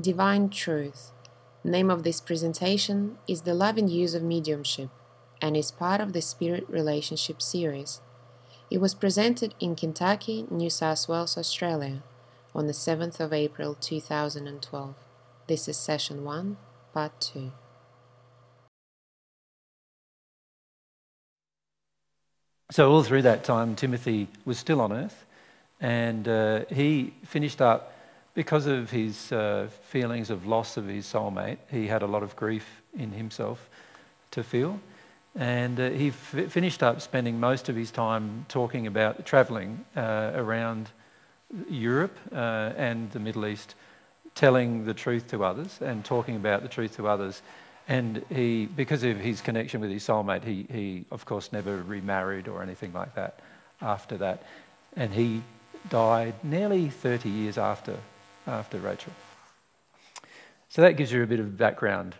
Divine Truth. Name of this presentation is The Loving Use of Mediumship and is part of the Spirit Relationship series. It was presented in Kentucky, New South Wales, Australia on the 7th of April 2012. This is session 1, part 2. So, all through that time, Timothy was still on earth, and uh, he finished up because of his uh, feelings of loss of his soulmate. He had a lot of grief in himself to feel, and uh, he f- finished up spending most of his time talking about traveling uh, around Europe uh, and the Middle East, telling the truth to others and talking about the truth to others. And he, because of his connection with his soulmate, he, he of course never remarried or anything like that after that. And he died nearly 30 years after, after Rachel. So that gives you a bit of background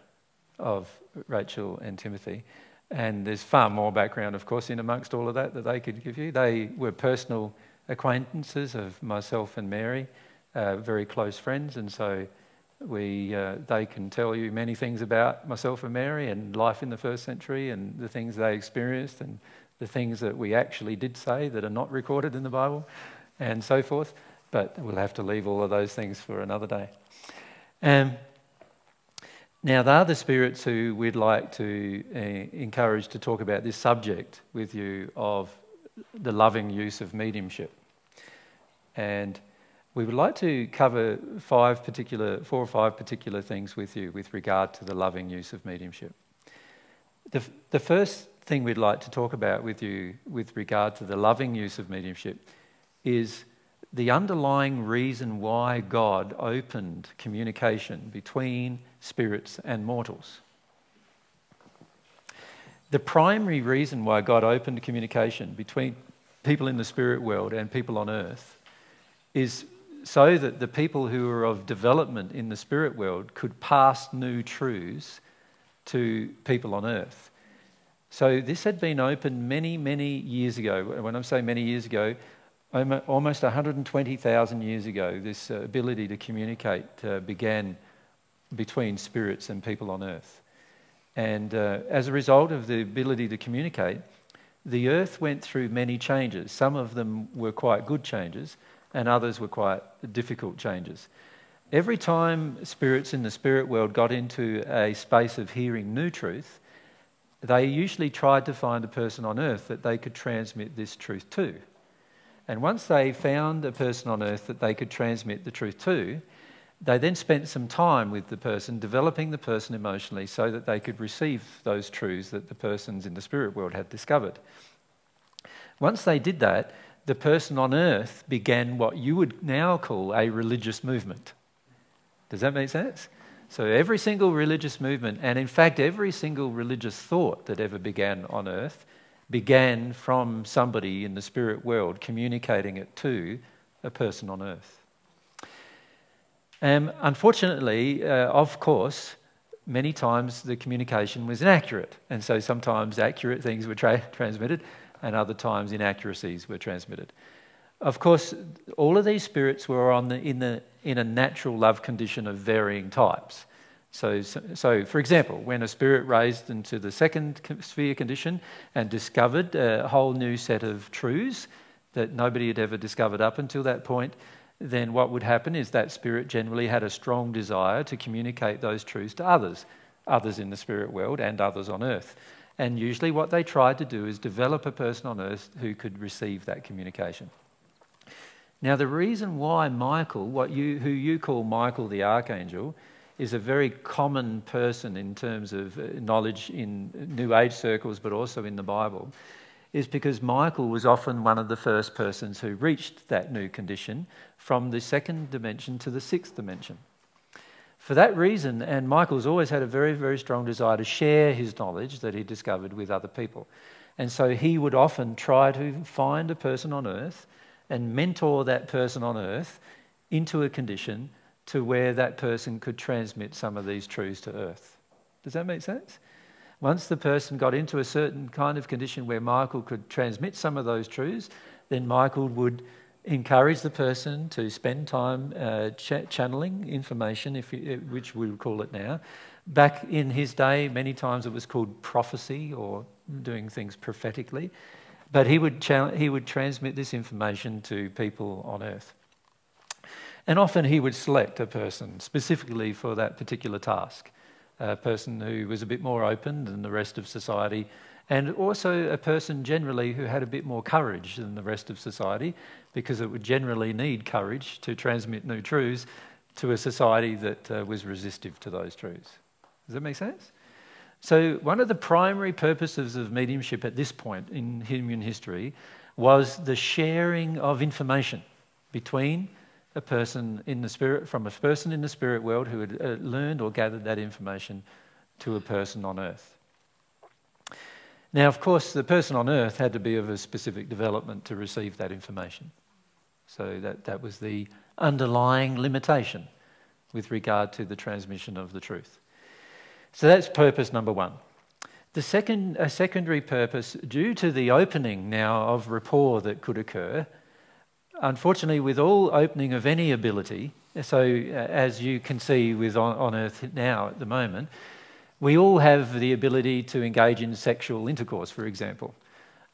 of Rachel and Timothy. And there's far more background, of course, in amongst all of that that they could give you. They were personal acquaintances of myself and Mary, uh, very close friends, and so we, uh, they can tell you many things about myself and Mary and life in the first century and the things they experienced and the things that we actually did say that are not recorded in the Bible and so forth. But we'll have to leave all of those things for another day. Um, now, there are the spirits who we'd like to uh, encourage to talk about this subject with you of the loving use of mediumship. And we would like to cover five particular, four or five particular things with you with regard to the loving use of mediumship. The, the first thing we'd like to talk about with you with regard to the loving use of mediumship is the underlying reason why God opened communication between spirits and mortals. The primary reason why God opened communication between people in the spirit world and people on earth is so that the people who are of development in the spirit world could pass new truths to people on earth. So this had been opened many, many years ago. When I say many years ago, almost 120,000 years ago, this uh, ability to communicate uh, began between spirits and people on earth. And uh, as a result of the ability to communicate, the earth went through many changes. Some of them were quite good changes, and others were quite difficult changes. Every time spirits in the spirit world got into a space of hearing new truth, they usually tried to find a person on earth that they could transmit this truth to. And once they found a person on earth that they could transmit the truth to, they then spent some time with the person, developing the person emotionally so that they could receive those truths that the persons in the spirit world had discovered. Once they did that, the person on earth began what you would now call a religious movement. Does that make sense? So, every single religious movement, and in fact, every single religious thought that ever began on earth, began from somebody in the spirit world communicating it to a person on earth. Um, unfortunately, uh, of course, many times the communication was inaccurate, and so sometimes accurate things were tra- transmitted, and other times inaccuracies were transmitted. Of course, all of these spirits were on the, in, the, in a natural love condition of varying types. So, so, for example, when a spirit raised into the second sphere condition and discovered a whole new set of truths that nobody had ever discovered up until that point, then what would happen is that spirit generally had a strong desire to communicate those truths to others, others in the spirit world and others on earth. And usually, what they tried to do is develop a person on earth who could receive that communication. Now, the reason why Michael, what you, who you call Michael the Archangel, is a very common person in terms of uh, knowledge in New Age circles, but also in the Bible, is because Michael was often one of the first persons who reached that new condition from the second dimension to the sixth dimension. For that reason, and Michael's always had a very, very strong desire to share his knowledge that he discovered with other people. And so he would often try to find a person on earth and mentor that person on earth into a condition to where that person could transmit some of these truths to earth. Does that make sense? Once the person got into a certain kind of condition where Michael could transmit some of those truths, then Michael would encourage the person to spend time uh, ch- channeling information, if you, uh, which we would call it now. Back in his day, many times it was called prophecy or doing things prophetically. But he would, he would transmit this information to people on earth. And often he would select a person specifically for that particular task, a person who was a bit more open than the rest of society, and also a person generally who had a bit more courage than the rest of society, because it would generally need courage to transmit new truths to a society that uh, was resistive to those truths. Does that make sense? So, one of the primary purposes of mediumship at this point in human history was the sharing of information between a person in the spirit, from a person in the spirit world who had uh, learned or gathered that information to a person on earth. Now, of course, the person on earth had to be of a specific development to receive that information. So that, that was the underlying limitation with regard to the transmission of the truth. So that's purpose number one. The second, a secondary purpose, due to the opening now of rapport that could occur, unfortunately, with all opening of any ability, so uh, as you can see with on, on Earth now at the moment, we all have the ability to engage in sexual intercourse, for example.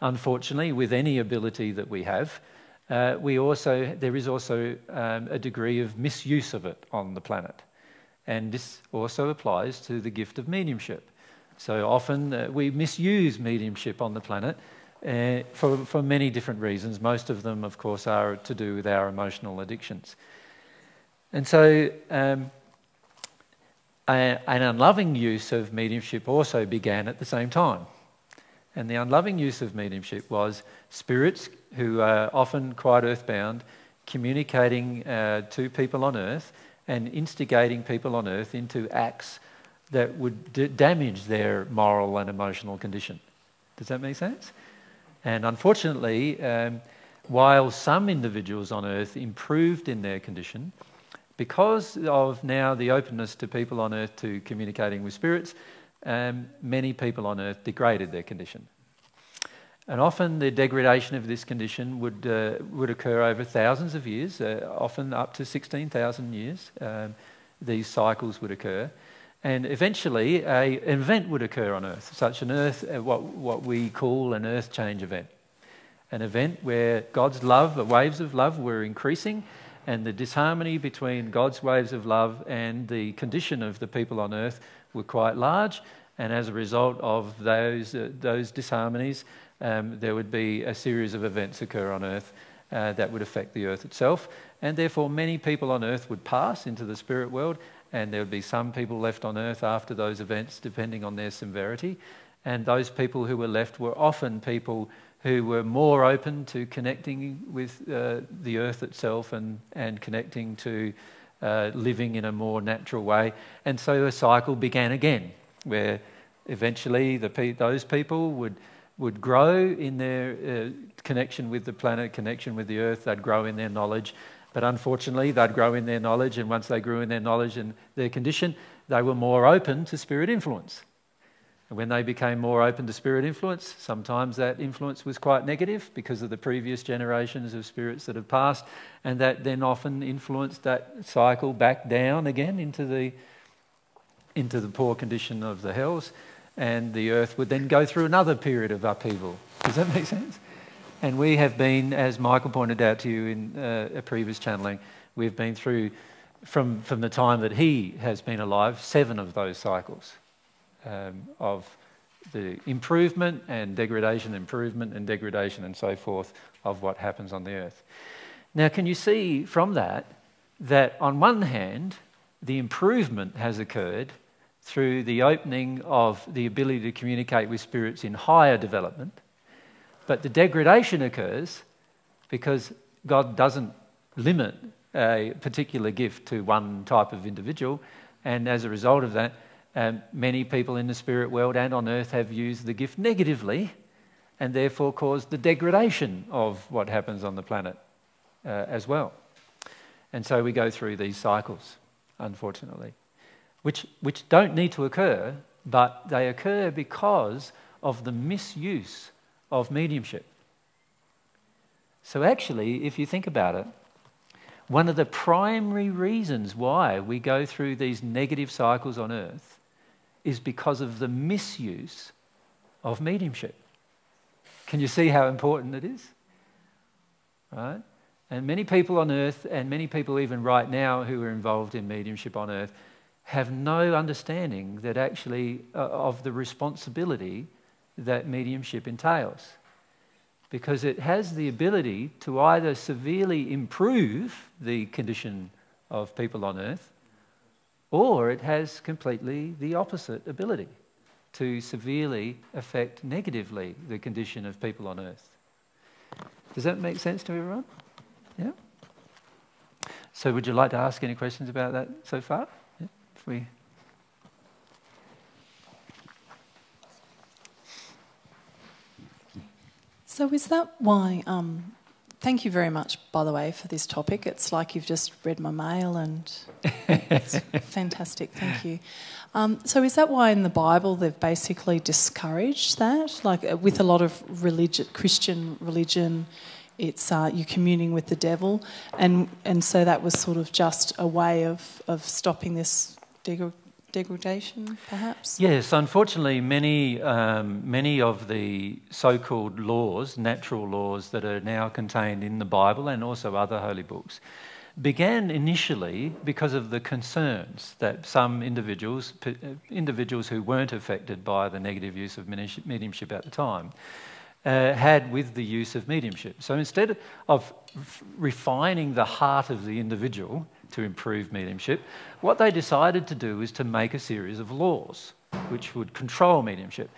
Unfortunately, with any ability that we have, uh, we also, there is also um, a degree of misuse of it on the planet. And this also applies to the gift of mediumship. So often uh, we misuse mediumship on the planet uh, for, for many different reasons. Most of them, of course, are to do with our emotional addictions. And so, um, a, an unloving use of mediumship also began at the same time. And the unloving use of mediumship was spirits who are often quite earthbound communicating uh, to people on earth and instigating people on earth into acts that would damage their moral and emotional condition. Does that make sense? And unfortunately, um, while some individuals on earth improved in their condition, because of now the openness to people on earth to communicating with spirits, um, many people on earth degraded their condition. And often the degradation of this condition would, uh, would occur over thousands of years, uh, often up to 16,000 years. Um, these cycles would occur. And eventually, a, an event would occur on Earth, such an Earth, uh, what, what we call an Earth change event. An event where God's love, the waves of love, were increasing, and the disharmony between God's waves of love and the condition of the people on Earth were quite large. And as a result of those, uh, those disharmonies, um, there would be a series of events occur on Earth uh, that would affect the Earth itself. And therefore, many people on Earth would pass into the spirit world and there would be some people left on earth after those events, depending on their severity. And those people who were left were often people who were more open to connecting with uh, the earth itself and, and connecting to uh, living in a more natural way. And so a cycle began again, where eventually the, those people would, would grow in their uh, connection with the planet, connection with the earth, they'd grow in their knowledge, but unfortunately, they'd grow in their knowledge, and once they grew in their knowledge and their condition, they were more open to spirit influence. And when they became more open to spirit influence, sometimes that influence was quite negative because of the previous generations of spirits that have passed, and that then often influenced that cycle back down again into the, into the poor condition of the hells, and the earth would then go through another period of upheaval. Does that make sense? And we have been, as Michael pointed out to you in uh, a previous channeling, we've been through, from, from the time that he has been alive, seven of those cycles um, of the improvement and degradation, improvement and degradation, and so forth of what happens on the earth. Now, can you see from that that on one hand, the improvement has occurred through the opening of the ability to communicate with spirits in higher development? But the degradation occurs because God doesn't limit a particular gift to one type of individual. And as a result of that, um, many people in the spirit world and on earth have used the gift negatively and therefore caused the degradation of what happens on the planet uh, as well. And so we go through these cycles, unfortunately, which, which don't need to occur, but they occur because of the misuse of mediumship. So, actually, if you think about it, one of the primary reasons why we go through these negative cycles on earth is because of the misuse of mediumship. Can you see how important it is? Right? And many people on earth, and many people even right now who are involved in mediumship on earth, have no understanding that actually uh, of the responsibility that mediumship entails. Because it has the ability to either severely improve the condition of people on earth, or it has completely the opposite ability to severely affect negatively the condition of people on earth. Does that make sense to everyone? Yeah? So, would you like to ask any questions about that so far? Yeah? If we. So, is that why? Um, thank you very much, by the way, for this topic. It's like you've just read my mail, and it's fantastic. Thank you. Um, so, is that why in the Bible they've basically discouraged that? Like uh, with a lot of religion, Christian religion, it's uh, you're communing with the devil, and and so that was sort of just a way of of stopping this degradation, perhaps. Yes, unfortunately, many um, many of the so-called laws, natural laws that are now contained in the Bible and also other holy books, began initially because of the concerns that some individuals, individuals who weren't affected by the negative use of mediumship at the time, uh, had with the use of mediumship. So instead of refining the heart of the individual to improve mediumship, what they decided to do was to make a series of laws which would control mediumship.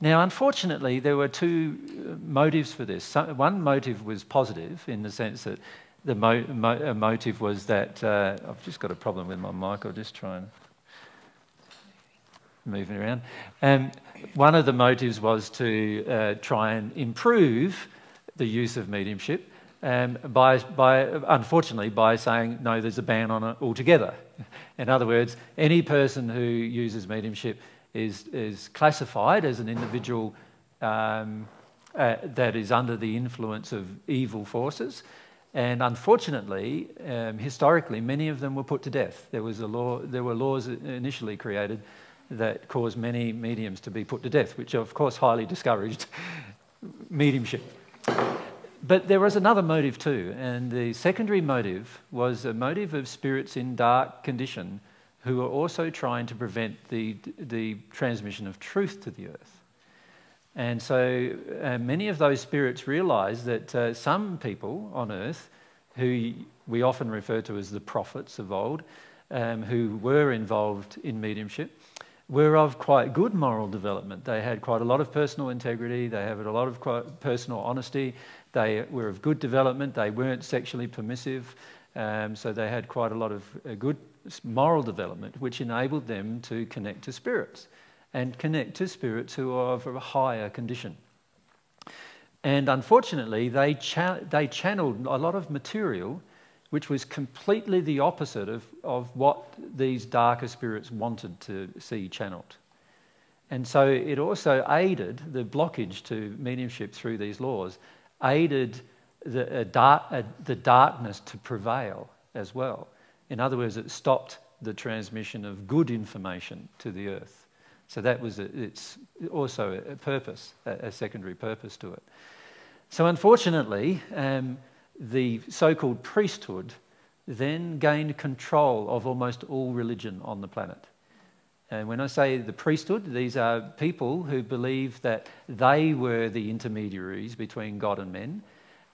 Now, unfortunately, there were two uh, motives for this. One motive was positive in the sense that the mo- mo- motive was that uh, I've just got a problem with my mic. I'll just try and move it around. Um, one of the motives was to uh, try and improve the use of mediumship um, by, by, unfortunately, by saying, no, there's a ban on it altogether. In other words, any person who uses mediumship is, is classified as an individual um, uh, that is under the influence of evil forces. And unfortunately, um, historically, many of them were put to death. There, was a law, there were laws initially created that caused many mediums to be put to death, which of course highly discouraged mediumship. But there was another motive too, and the secondary motive was a motive of spirits in dark condition who were also trying to prevent the, the transmission of truth to the earth. And so uh, many of those spirits realized that uh, some people on earth, who we often refer to as the prophets of old, um, who were involved in mediumship, were of quite good moral development. They had quite a lot of personal integrity, they had a lot of personal honesty, they were of good development, they weren't sexually permissive, um, so they had quite a lot of uh, good moral development, which enabled them to connect to spirits and connect to spirits who are of a higher condition. And unfortunately, they, cha- they channeled a lot of material which was completely the opposite of, of what these darker spirits wanted to see channeled. And so it also aided the blockage to mediumship through these laws, aided the, dark, the darkness to prevail as well. In other words, it stopped the transmission of good information to the earth. So that was a, it's also a purpose, a, a secondary purpose to it. So unfortunately, um, the so called priesthood then gained control of almost all religion on the planet. And when I say the priesthood, these are people who believe that they were the intermediaries between God and men,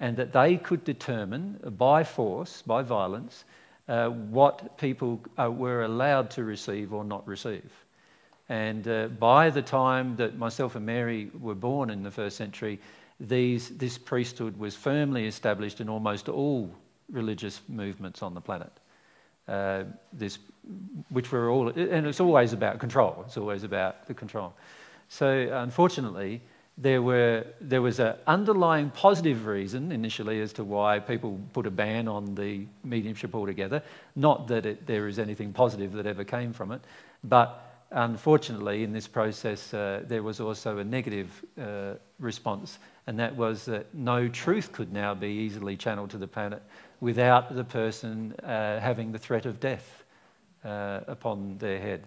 and that they could determine by force, by violence, uh, what people uh, were allowed to receive or not receive. And uh, by the time that myself and Mary were born in the first century, these, this priesthood was firmly established in almost all religious movements on the planet. Uh, this, which were all, and it's always about control. It's always about the control. So unfortunately, there, were, there was an underlying positive reason initially as to why people put a ban on the mediumship altogether. Not that it, there is anything positive that ever came from it, but Unfortunately, in this process, uh, there was also a negative uh, response, and that was that no truth could now be easily channeled to the planet without the person uh, having the threat of death uh, upon their head.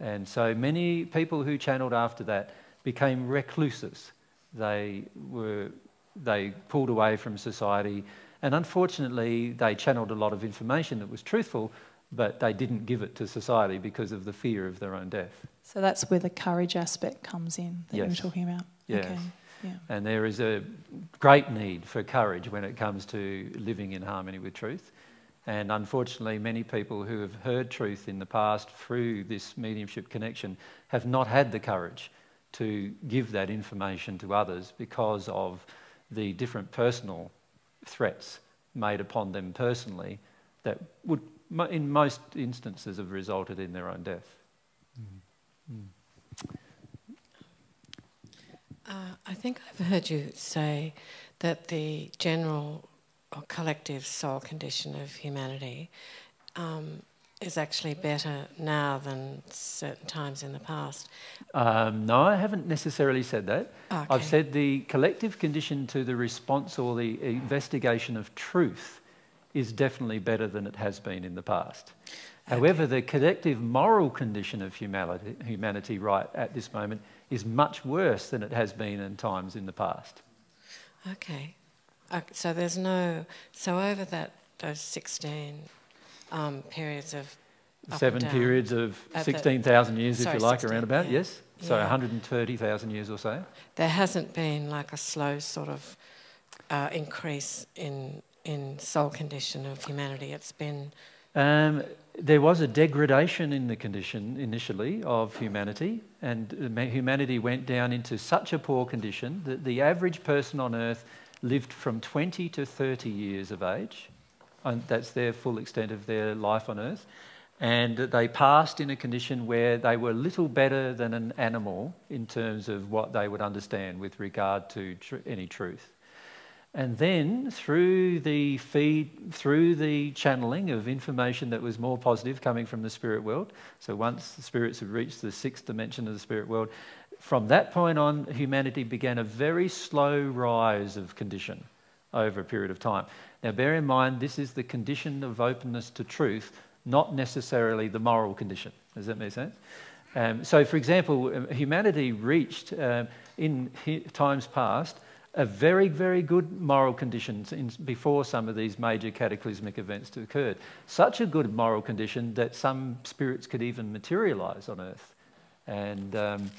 And so many people who channeled after that became recluses. They were they pulled away from society, and unfortunately, they channeled a lot of information that was truthful, but they didn't give it to society because of the fear of their own death. So that's where the courage aspect comes in that yes. you were talking about. Yes. Okay. Yeah. And there is a great need for courage when it comes to living in harmony with truth. And unfortunately, many people who have heard truth in the past through this mediumship connection have not had the courage to give that information to others because of the different personal threats made upon them personally that would, in most instances, have resulted in their own death. Mm. Uh, I think I've heard you say that the general or collective soul condition of humanity um, is actually better now than certain times in the past. Um, no, I haven't necessarily said that. Okay. I've said the collective condition to the response or the investigation of truth is definitely better than it has been in the past. Okay. However, the collective moral condition of humanity, humanity right at this moment is much worse than it has been in times in the past. Okay. Okay so there's no. So over that those 16 um, periods of. Seven periods of 16,000 years, sorry, if you like, 16, around about, yeah. yes? So yeah. 130,000 years or so? There hasn't been like a slow sort of uh, increase in, in soul condition of humanity. It's been. Um, there was a degradation in the condition initially of humanity, and humanity went down into such a poor condition that the average person on earth lived from 20 to 30 years of age. And that's their full extent of their life on earth. And they passed in a condition where they were little better than an animal in terms of what they would understand with regard to tr- any truth. And then through the feed, through the channeling of information that was more positive coming from the spirit world, so once the spirits had reached the sixth dimension of the spirit world, from that point on, humanity began a very slow rise of condition over a period of time. Now, bear in mind, this is the condition of openness to truth, not necessarily the moral condition. Does that make sense? Um, so, for example, um, humanity reached um, in times past a very, very good moral condition in, before some of these major cataclysmic events occurred. Such a good moral condition that some spirits could even materialize on earth. And, um,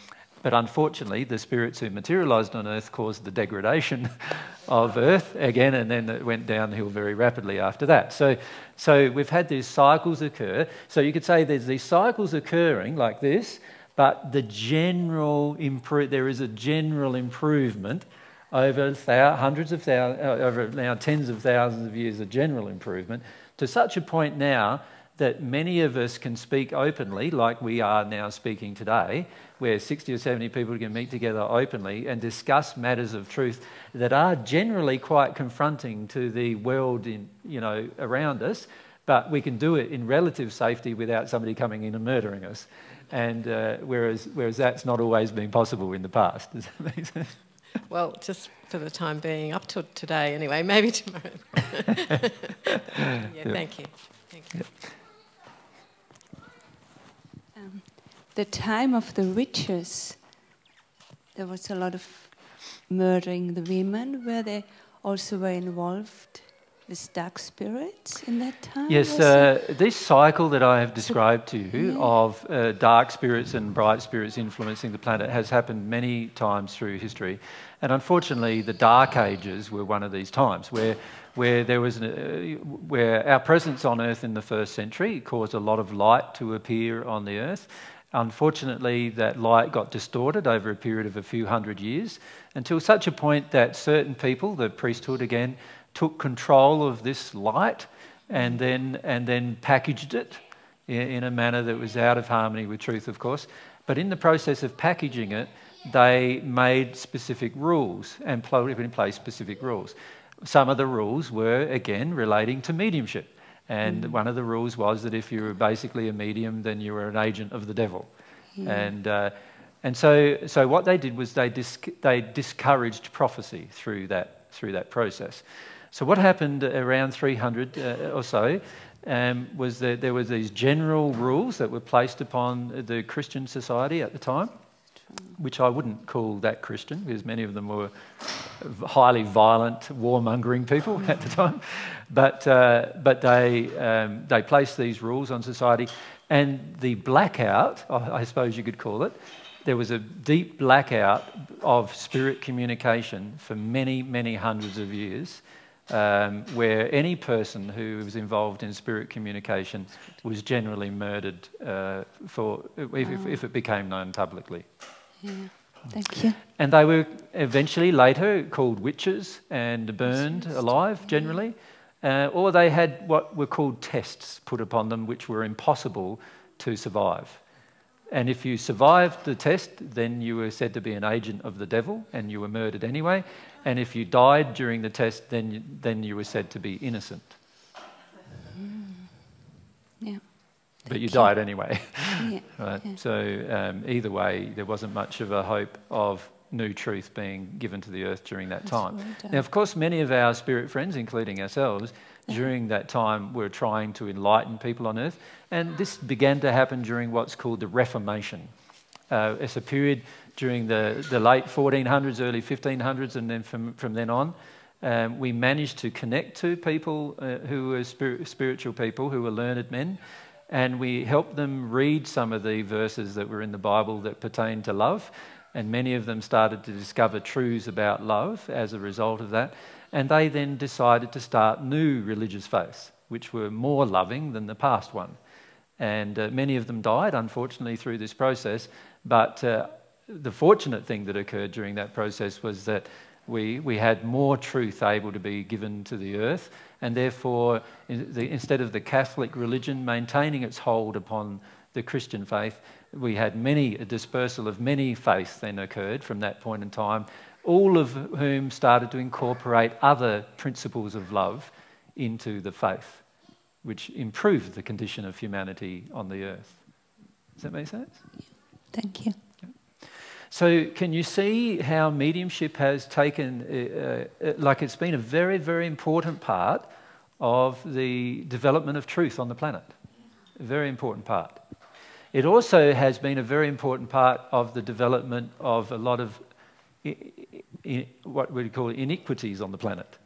but unfortunately, the spirits who materialized on earth caused the degradation of earth again, and then it went downhill very rapidly after that. So, so we've had these cycles occur. So you could say there's these cycles occurring like this, but the general improve, there is a general improvement over hundreds of thousands, uh, over now tens of thousands of years of general improvement, to such a point now that many of us can speak openly, like we are now speaking today, where 60 or 70 people can meet together openly and discuss matters of truth that are generally quite confronting to the world in, you know, around us, but we can do it in relative safety without somebody coming in and murdering us. And uh, whereas, whereas that's not always been possible in the past. Does that make sense? Well, just for the time being, up to today anyway, maybe tomorrow. yeah, thank you. Thank you. Um, the time of the witches, there was a lot of murdering the women. Were they also were involved with dark spirits in that time? Yes, uh, this cycle that I have described to you yeah. of uh, dark spirits and bright spirits influencing the planet has happened many times through history. And unfortunately, the Dark Ages were one of these times where, where, there was uh, where our presence on Earth in the first century caused a lot of light to appear on the Earth. Unfortunately, that light got distorted over a period of a few hundred years until such a point that certain people, the priesthood again, took control of this light and then, and then packaged it in a manner that was out of harmony with truth, of course. But in the process of packaging it, they made specific rules and put in place specific rules. Some of the rules were, again, relating to mediumship. And mm. one of the rules was that if you were basically a medium, then you were an agent of the devil. Mm. And, uh, And so, so what they did was they, dis- they discouraged prophecy through that, through that process. So what happened around 300 uh, or so um, was that there were these general rules that were placed upon the Christian society at the time, which I wouldn't call that Christian because many of them were highly violent, warmongering people at the time. But, uh, but they, um, they placed these rules on society. And the blackout, I suppose you could call it, there was a deep blackout of spirit communication for many, many hundreds of years um, where any person who was involved in spirit communication was generally murdered uh, for, if, if, if, it became known publicly. Yeah. Thank you. And they were eventually later called witches and burned alive, generally. Uh, or they had what were called tests put upon them, which were impossible to survive. And if you survived the test, then you were said to be an agent of the devil and you were murdered anyway. And if you died during the test, then you, then you were said to be innocent. Mm. Yeah. But you died anyway. Yeah. right? yeah. So, um, either way, there wasn't much of a hope of new truth being given to the earth during that That's time. Now, of course, many of our spirit friends, including ourselves, during that time were trying to enlighten people on earth. And this began to happen during what's called the Reformation. Uh, it's a period during the, the late 1400s, early 1500s, and then from, from then on, um, we managed to connect to people uh, who were spir- spiritual people, who were learned men, and we helped them read some of the verses that were in the Bible that pertain to love. And many of them started to discover truths about love as a result of that. And they then decided to start new religious faiths, which were more loving than the past one. And uh, many of them died, unfortunately, through this process. But uh, the fortunate thing that occurred during that process was that we, we had more truth able to be given to the earth, and therefore, instead of the Catholic religion maintaining its hold upon the Christian faith, we had many, a dispersal of many faiths then occurred from that point in time, all of whom started to incorporate other principles of love into the faith, which improved the condition of humanity on the earth. Does that make sense? Thank you. So, can you see how mediumship has taken, uh, uh, like it's been a very, very important part of the development of truth on the planet? A very important part. It also has been a very important part of the development of a lot of what we call iniquities on the planet,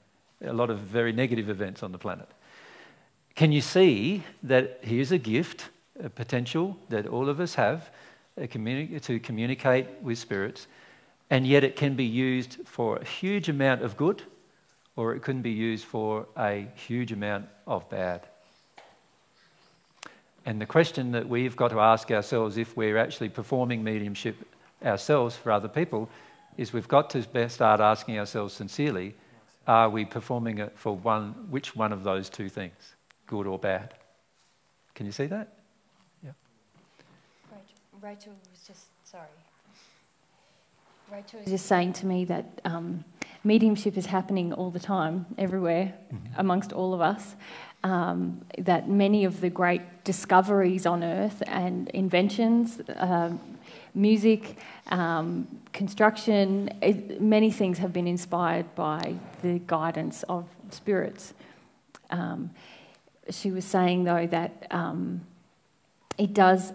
a lot of very negative events on the planet. Can you see that here's a gift, a potential that all of us have to communicate with spirits, and yet it can be used for a huge amount of good or it can be used for a huge amount of bad. And the question that we've got to ask ourselves if we're actually performing mediumship ourselves for other people is we've got to start asking ourselves sincerely are we performing it for one, which one of those two things, good or bad? Can you see that? Rachel, Rachel was just sorry. Rachel was just saying to me that um, mediumship is happening all the time, everywhere, amongst all of us. Um, that many of the great discoveries on Earth and inventions, um, music, um, construction, it, many things have been inspired by the guidance of spirits. Um, she was saying, though, that um, it does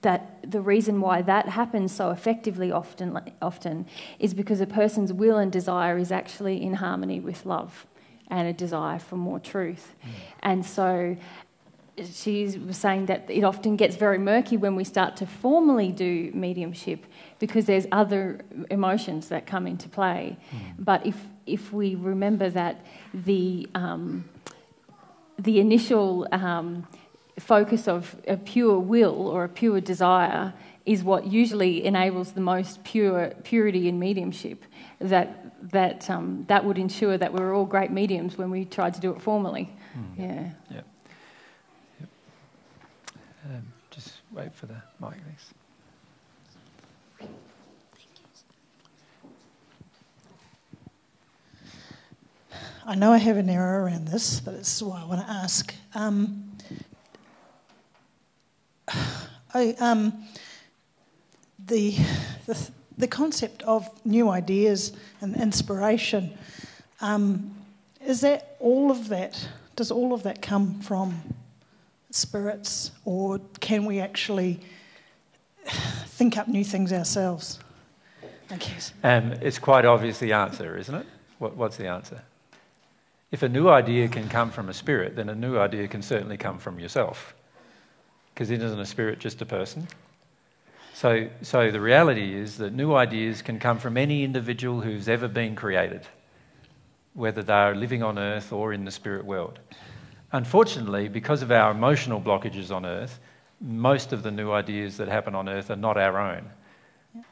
that the reason why that happens so effectively often often is because a person's will and desire is actually in harmony with love and a desire for more truth. And so she was saying that it often gets very murky when we start to formally do mediumship because there's other emotions that come into play. But if if we remember that the um, the initial um, focus of a pure will or a pure desire is what usually enables the most pure purity in mediumship. That that um, that would ensure that we're all great mediums when we tried to do it formally. Yeah. Yeah. Yep. Um, just wait for the mic, thanks. I know I have an error around this, but it's why I want to ask. Um, I, um, the the, the concept of new ideas and inspiration. Um, is that all of that? Does all of that come from spirits, or can we actually think up new things ourselves? I guess. Um, it's quite obvious the answer, isn't it? What, what's the answer? If a new idea can come from a spirit, then a new idea can certainly come from yourself. Because it isn't a spirit just a person? So, so the reality is that new ideas can come from any individual who's ever been created, whether they're living on earth or in the spirit world. Unfortunately, because of our emotional blockages on earth, most of the new ideas that happen on earth are not our own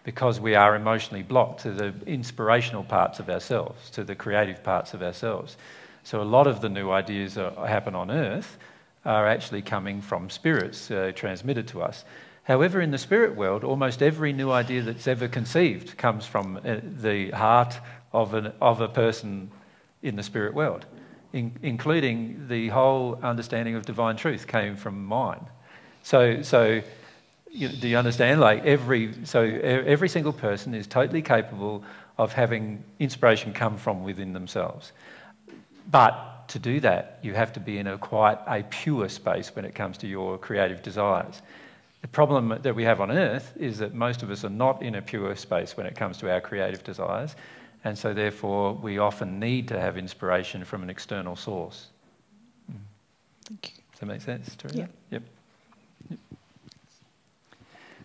because we are emotionally blocked to the inspirational parts of ourselves, to the creative parts of ourselves. So a lot of the new ideas that happen on earth are actually coming from spirits uh, transmitted to us. However, in the spirit world, almost every new idea that's ever conceived comes from uh, the heart of, an, of a person in the spirit world, in, including the whole understanding of divine truth came from mine. So, so you, do you understand? Like every, so every single person is totally capable of having inspiration come from within themselves. But to do that, you have to be in a quite a pure space when it comes to your creative desires. The problem that we have on earth is that most of us are not in a pure space when it comes to our creative desires, and so therefore we often need to have inspiration from an external source. Thank you. Does that make sense, Teresa? Yeah. Yep. yep.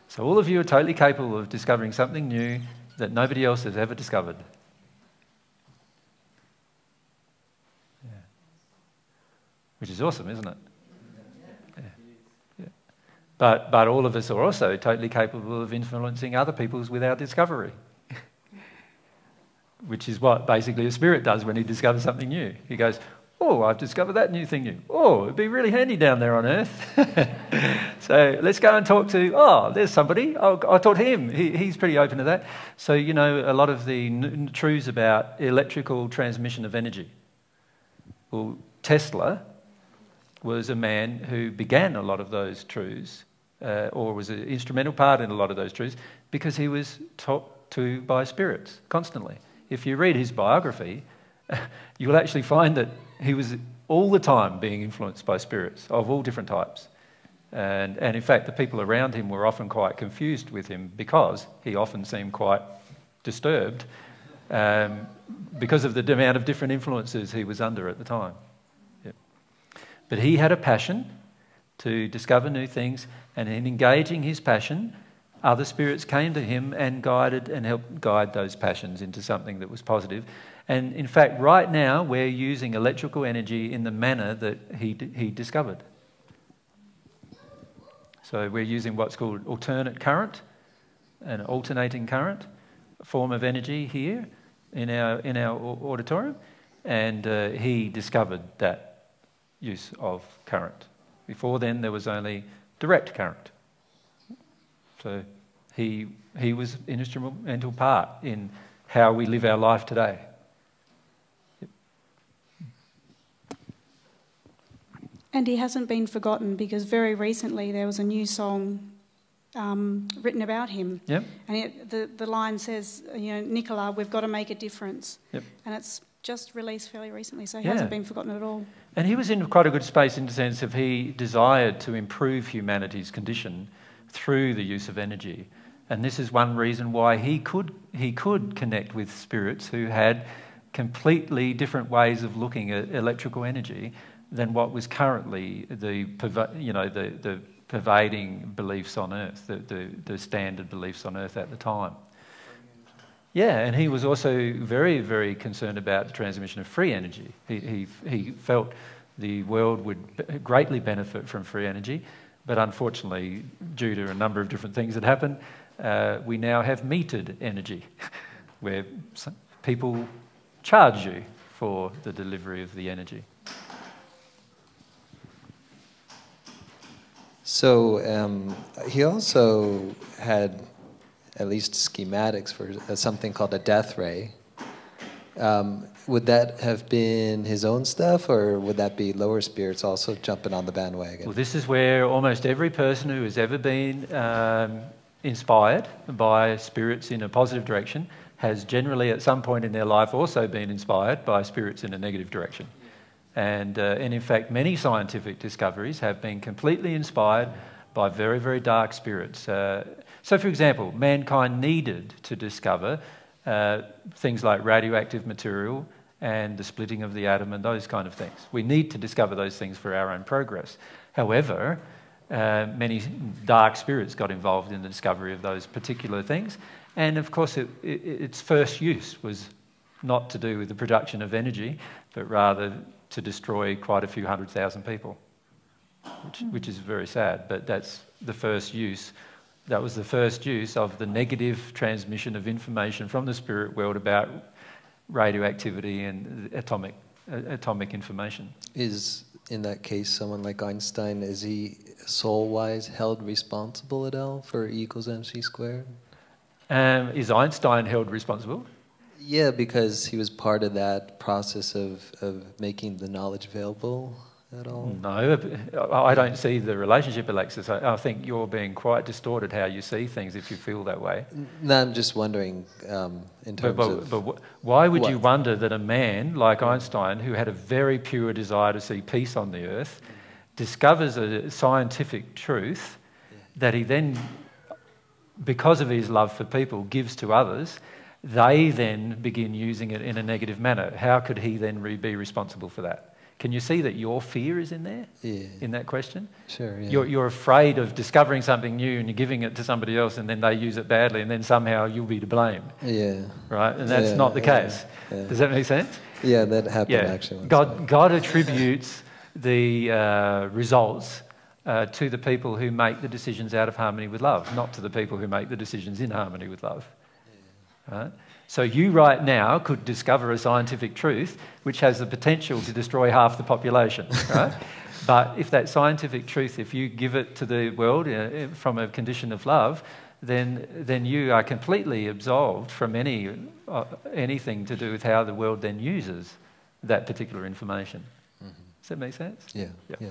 So all of you are totally capable of discovering something new that nobody else has ever discovered. Which is awesome, isn't it? But, but all of us are also totally capable of influencing other people's with our discovery. Which is what basically a spirit does when he discovers something new. He goes, Oh, I've discovered that new thing new. Oh, it'd be really handy down there on Earth. so let's go and talk to, oh, there's somebody. I'll, I'll talk to him. He, he's pretty open to that. So, you know, a lot of the truths about electrical transmission of energy. Well, Tesla was a man who began a lot of those truths, uh, or was an instrumental part in a lot of those truths, because he was taught to by spirits constantly. If you read his biography, you will actually find that he was all the time being influenced by spirits of all different types. And, and in fact, the people around him were often quite confused with him because he often seemed quite disturbed um, because of the amount of different influences he was under at the time. But he had a passion to discover new things, and in engaging his passion, other spirits came to him and guided and helped guide those passions into something that was positive. And in fact, right now, we're using electrical energy in the manner that he, he discovered. So we're using what's called alternate current, an alternating current form of energy here in our, in our auditorium. And uh, he discovered that use of current. Before then, there was only direct current. So he, he was an instrumental part in how we live our life today. And he hasn't been forgotten because very recently there was a new song um, written about him. Yep. And it, the, the line says, you know, Nikola, we've got to make a difference. Yep. And it's just released fairly recently, so he Yeah. hasn't been forgotten at all. And he was in quite a good space in the sense of he desired to improve humanity's condition through the use of energy. And this is one reason why he could, he could connect with spirits who had completely different ways of looking at electrical energy than what was currently the, you know, the, the pervading beliefs on Earth, the, the, the standard beliefs on Earth at the time. Yeah, and he was also very, very concerned about the transmission of free energy. He, he, he felt the world would greatly benefit from free energy, but unfortunately, due to a number of different things that happened, uh, we now have metered energy, where people charge you for the delivery of the energy. So um, he also had at least schematics for uh, something called a death ray. Um, would that have been his own stuff, or would that be lower spirits also jumping on the bandwagon? Well, this is where almost every person who has ever been um, inspired by spirits in a positive direction has generally at some point in their life also been inspired by spirits in a negative direction. And, uh, and in fact, many scientific discoveries have been completely inspired by very, very dark spirits. Uh, so, for example, mankind needed to discover uh, things like radioactive material and the splitting of the atom and those kind of things. We need to discover those things for our own progress. However, uh, many dark spirits got involved in the discovery of those particular things. And of course, it, it, its first use was not to do with the production of energy, but rather to destroy quite a few hundred thousand people, which, which is very sad. But that's the first use. That was the first use of the negative transmission of information from the spirit world about radioactivity and atomic, uh, atomic information. Is in that case someone like Einstein? Is he soul-wise held responsible at all for E equals mc squared? Um, is Einstein held responsible? Yeah, because he was part of that process of, of making the knowledge available at all? No, I don't see the relationship, Alexis. I, think you're being quite distorted how you see things if you feel that way. No, I'm just wondering um, in terms but, but, of. But why would what? you wonder that a man like Einstein, who had a very pure desire to see peace on the earth, discovers a scientific truth that he then, because of his love for people, gives to others? They then begin using it in a negative manner. How could he then re- be responsible for that? Can you see that your fear is in there? Yeah. In that question? Sure, yeah. You're, you're afraid of discovering something new and you're giving it to somebody else and then they use it badly and then somehow you'll be to blame. Yeah. Right? And that's yeah, not the case. Does that make sense? Yeah, that happened yeah. actually. God, God attributes the uh, results uh, to the people who make the decisions out of harmony with love, not to the people who make the decisions in harmony with love. Right? So you right now could discover a scientific truth which has the potential to destroy half the population, right? but if that scientific truth, if you give it to the world uh, from a condition of love, then, then you are completely absolved from any, uh, anything to do with how the world then uses that particular information. Mm-hmm. Does that make sense? Yeah. yeah. yeah.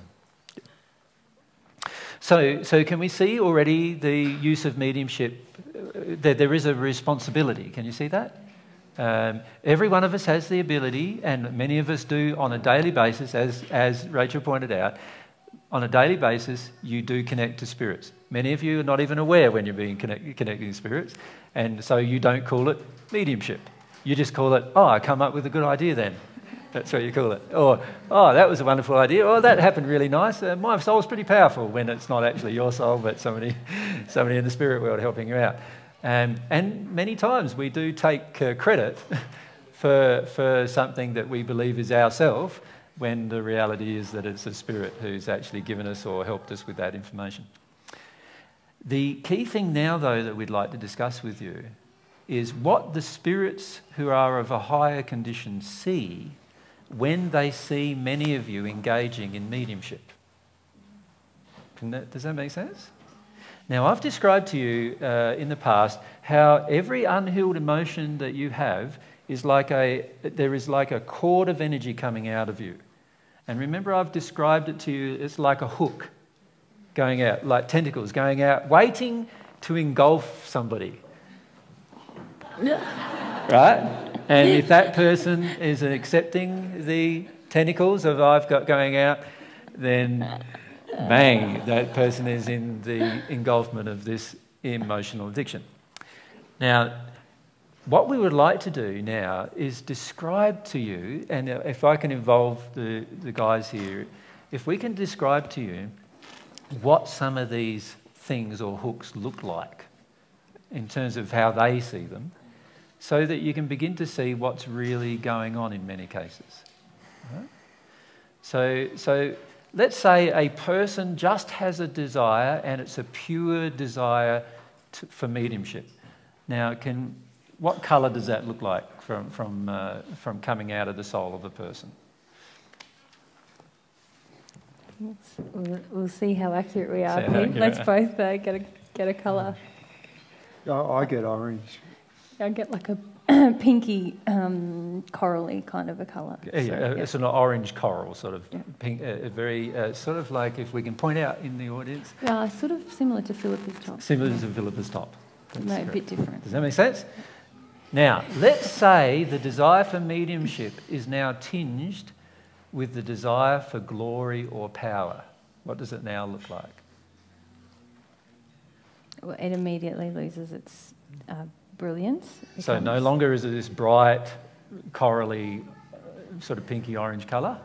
So, so can we see already the use of mediumship? There, there is a responsibility. Can you see that? Um, every one of us has the ability, and many of us do on a daily basis, as, as Rachel pointed out. On a daily basis, you do connect to spirits. Many of you are not even aware when you're being connect, connecting to spirits, and so you don't call it mediumship. You just call it, oh, I come up with a good idea then. That's what you call it. Or, oh, that was a wonderful idea. Oh, that happened really nice. Uh, my soul's pretty powerful when it's not actually your soul, but somebody, somebody in the spirit world helping you out. Um, and many times we do take uh, credit for, for something that we believe is ourself when the reality is that it's a spirit who's actually given us or helped us with that information. The key thing now, though, that we'd like to discuss with you is what the spirits who are of a higher condition see when they see many of you engaging in mediumship. That, does that make sense? Now, I've described to you uh, in the past how every unhealed emotion that you have is like a, there is like a cord of energy coming out of you. And remember, I've described it to you, it's like a hook going out, like tentacles going out, waiting to engulf somebody. right? And if that person is accepting the tentacles of I've got going out, then bang, that person is in the engulfment of this emotional addiction. Now, what we would like to do now is describe to you, and uh, if I can involve the, the guys here, if we can describe to you what some of these things or hooks look like in terms of how they see them so that you can begin to see what's really going on in many cases. Right? So, so let's say a person just has a desire and it's a pure desire to, for mediumship. Now, can, what colour does that look like from, from, uh, from coming out of the soul of a person? We'll, we'll see how accurate we are. Let's both uh, get a, get a colour. I get orange. I get like a pinky, um, corally kind of a colour. Yeah, yeah, So, uh, it's an orange coral, sort of pink, uh, very uh, sort of like if we can point out in the audience, Yeah, sort of similar to Philippa's top. similar to Philippa's top. That's No, a bit different. Does that make sense? Now, let's say the desire for mediumship is now tinged with the desire for glory or power. What does it now look like? Well, It immediately loses its uh, brilliance. So no longer is it this bright, corally, sort of pinky orange colour.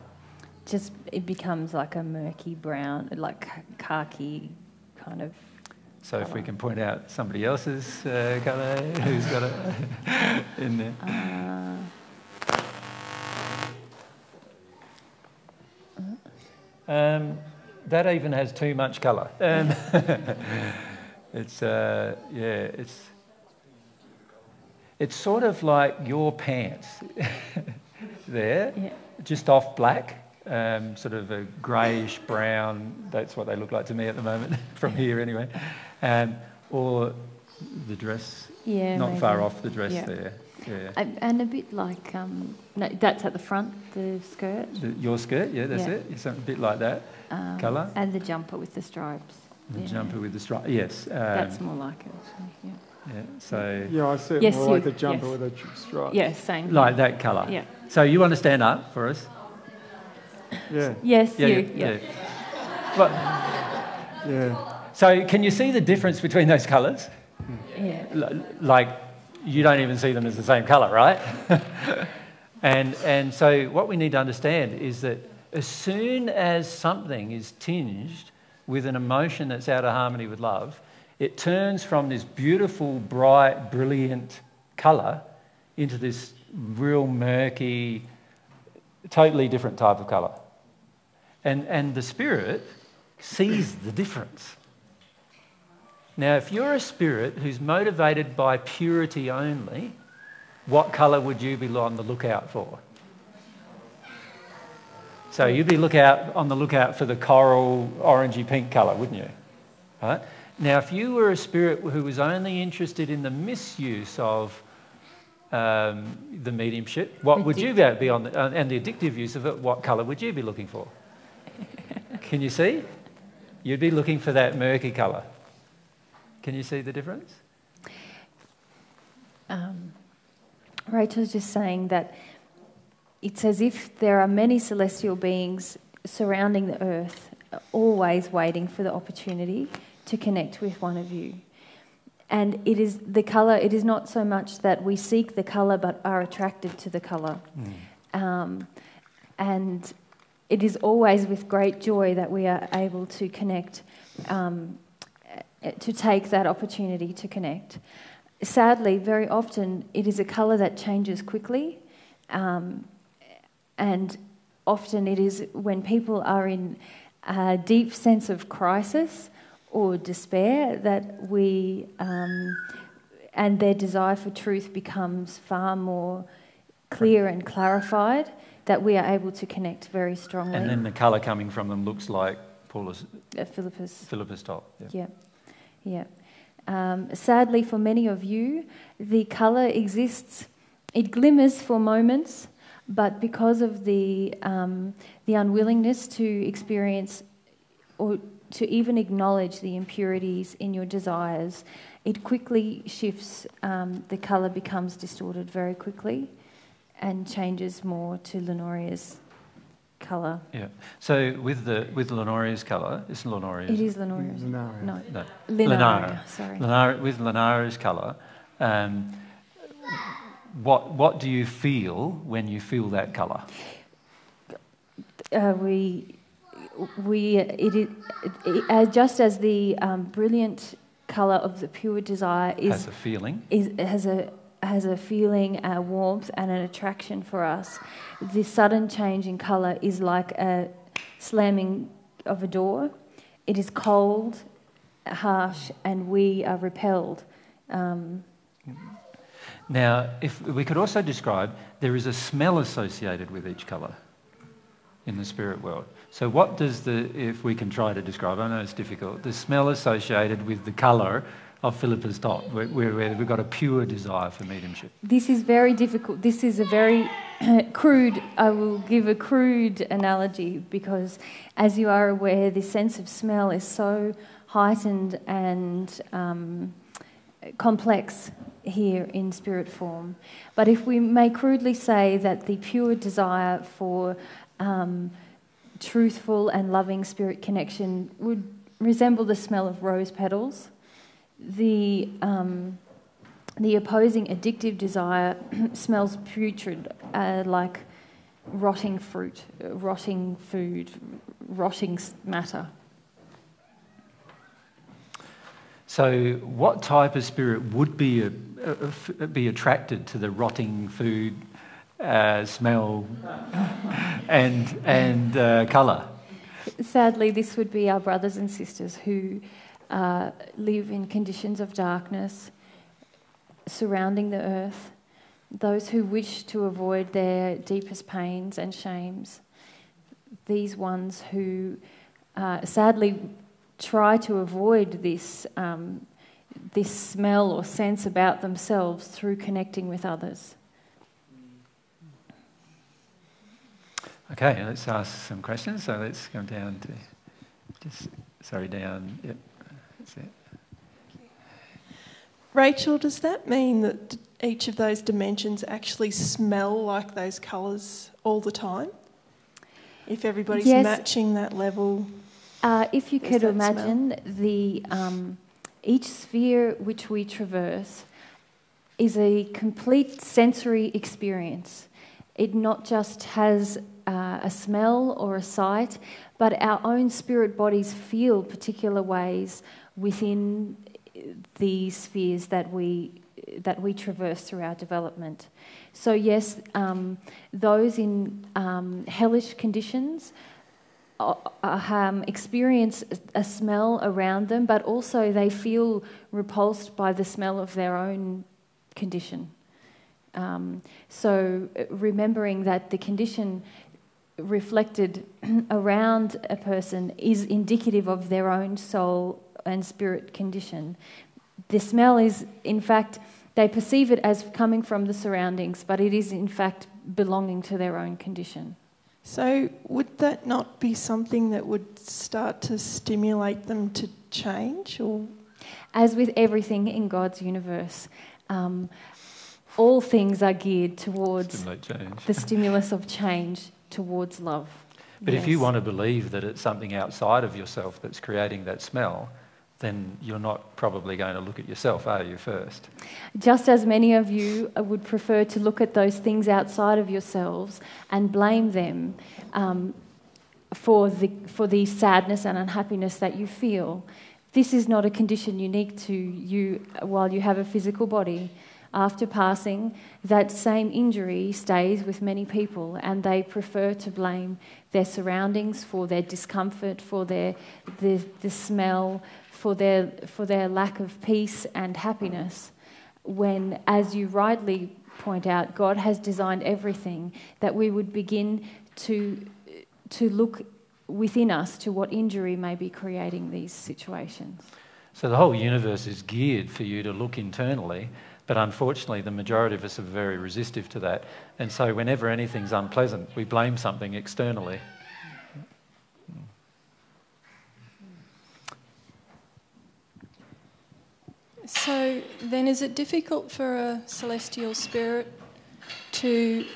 Just it becomes like a murky brown, like khaki kind of. So if we can point out somebody else's uh, colour who's got it in there. Uh, Um, that even has too much colour. Um, it's uh, yeah, it's it's sort of like your pants there, yeah. just off black, um, sort of a greyish brown. That's what they look like to me at the moment, from here anyway. Um, or the dress, Yeah. not maybe. far off the dress Yeah. there. Yeah. And, and a bit like um, no, that's at the front, the skirt. The, your skirt, yeah, that's Yeah. it. It's a bit like that. Um, Colour? And the jumper with the stripes. The Yeah. jumper with the stripes, Yes. Um, That's more like it. Actually. Yeah. Yeah. So Yeah, I see it Yes, more like the jumper yes. with the stripe. Yeah, same. like that colour. Yeah. So you want to stand up for us? Yeah, Yes, Yeah. you. yeah, Yeah. yeah. But, yeah. so can you see the difference between those colours? yeah. L- like you don't even see them as the same colour, right? and and so what we need to understand is that as soon as something is tinged with an emotion that's out of harmony with love, it turns from this beautiful, bright, brilliant colour into this real murky, totally different type of colour. And and the spirit sees the difference. Now, if you're a spirit who's motivated by purity only, what colour would you be on the lookout for? So you'd be look out, on the lookout for the coral, orangey pink colour, wouldn't you? Right? Now, if you were a spirit who was only interested in the misuse of um, the mediumship, what would you be on, the, uh, and the addictive use of it, what colour would you be looking for? Can you see? You'd be looking for that murky colour. Can you see the difference? Um, Rachel's just saying that it's as if there are many celestial beings surrounding the earth, always waiting for the opportunity to connect with one of you. And it is the colour, it is not so much that we seek the colour but are attracted to the colour. Um, and it is always with great joy that we are able to connect, um, to take that opportunity to connect. Sadly, very often it is a colour that changes quickly, um, and often it is when people are in a deep sense of crisis or despair that we, um, and their desire for truth becomes far more clear and clarified that we are able to connect very strongly. And then the colour coming from them looks like Paula's, Uh, Philippus. Philippa's top. Yeah. Yeah, yeah. Um, sadly, for many of you, the colour exists. It glimmers for moments, but because of the um, the unwillingness to experience or to even acknowledge the impurities in your desires, it quickly shifts. Um, the colour becomes distorted very quickly, and changes more to Lenoria's colour. Yeah. So with the with Lenoria's colour, it's Lenoria's. It is Lenoria's. Lunaria. No, No. Linaria. Linara. Sorry. Lenara, with Lenara's colour, um, what what do you feel when you feel that colour? uh, we we it, is it, uh, just as the um, brilliant color of the pure desire is Has a feeling. is has a has a feeling, a warmth, and an attraction for us. The sudden change in color is like a slamming of a door. It is cold, harsh, and we are repelled. Um, Now, if we could also describe, there is a smell associated with each colour in the spirit world. So, what does the, if we can try to describe, I know it's difficult, the smell associated with the colour of Philippa's dot, where, where we've got a pure desire for mediumship? This is very difficult. This is a very crude, I will give a crude analogy because, as you are aware, the sense of smell is so heightened and um, complex here in spirit form. But if we may crudely say that the pure desire for um, truthful and loving spirit connection would resemble the smell of rose petals the, um, the opposing addictive desire smells putrid, uh, like rotting fruit, rotting food, rotting matter. So, what type of spirit would be, a, a, be attracted to the rotting food uh, smell and, and uh, colour? Sadly, this would be our brothers and sisters who uh, live in conditions of darkness surrounding the earth, those who wish to avoid their deepest pains and shames, these ones who uh, sadly try to avoid this, um, this smell or sense about themselves through connecting with others. Okay, let's ask some questions. So let's come down to just sorry down. Yep. Rachel, does that mean that each of those dimensions actually smell like those colours all the time? If everybody's yes. matching that level? Uh, if you could imagine smell? the um, each sphere which we traverse is a complete sensory experience. It not just has uh, a smell or a sight, but our own spirit bodies feel particular ways within the spheres that we that we traverse through our development. So yes, um, those in um, hellish conditions uh, uh, um, experience a smell around them, but also they feel repulsed by the smell of their own condition. Um, so uh, remembering that the condition reflected around a person is indicative of their own soul and spirit condition. The smell is, in fact, they perceive it as coming from the surroundings, but it is, in fact, belonging to their own condition. So, would that not be something that would start to stimulate them to change? Or? As with everything in God's universe, um, all things are geared towards the stimulus of change towards love. But yes. if you want to believe that it's something outside of yourself that's creating that smell, then you're not probably going to look at yourself, are you, first? Just as many of you would prefer to look at those things outside of yourselves and blame them um, for, the, for the sadness and unhappiness that you feel. This is not a condition unique to you while you have a physical body. After passing, that same injury stays with many people, and they prefer to blame their surroundings for their discomfort, for their the, the smell, for their, for their lack of peace and happiness, when, as you rightly point out, God has designed everything, that we would begin to, to look within us to what injury may be creating these situations. So the whole universe is geared for you to look internally, but unfortunately, the majority of us are very resistive to that. And so, whenever anything's unpleasant, we blame something externally. So then, is it difficult for a celestial spirit to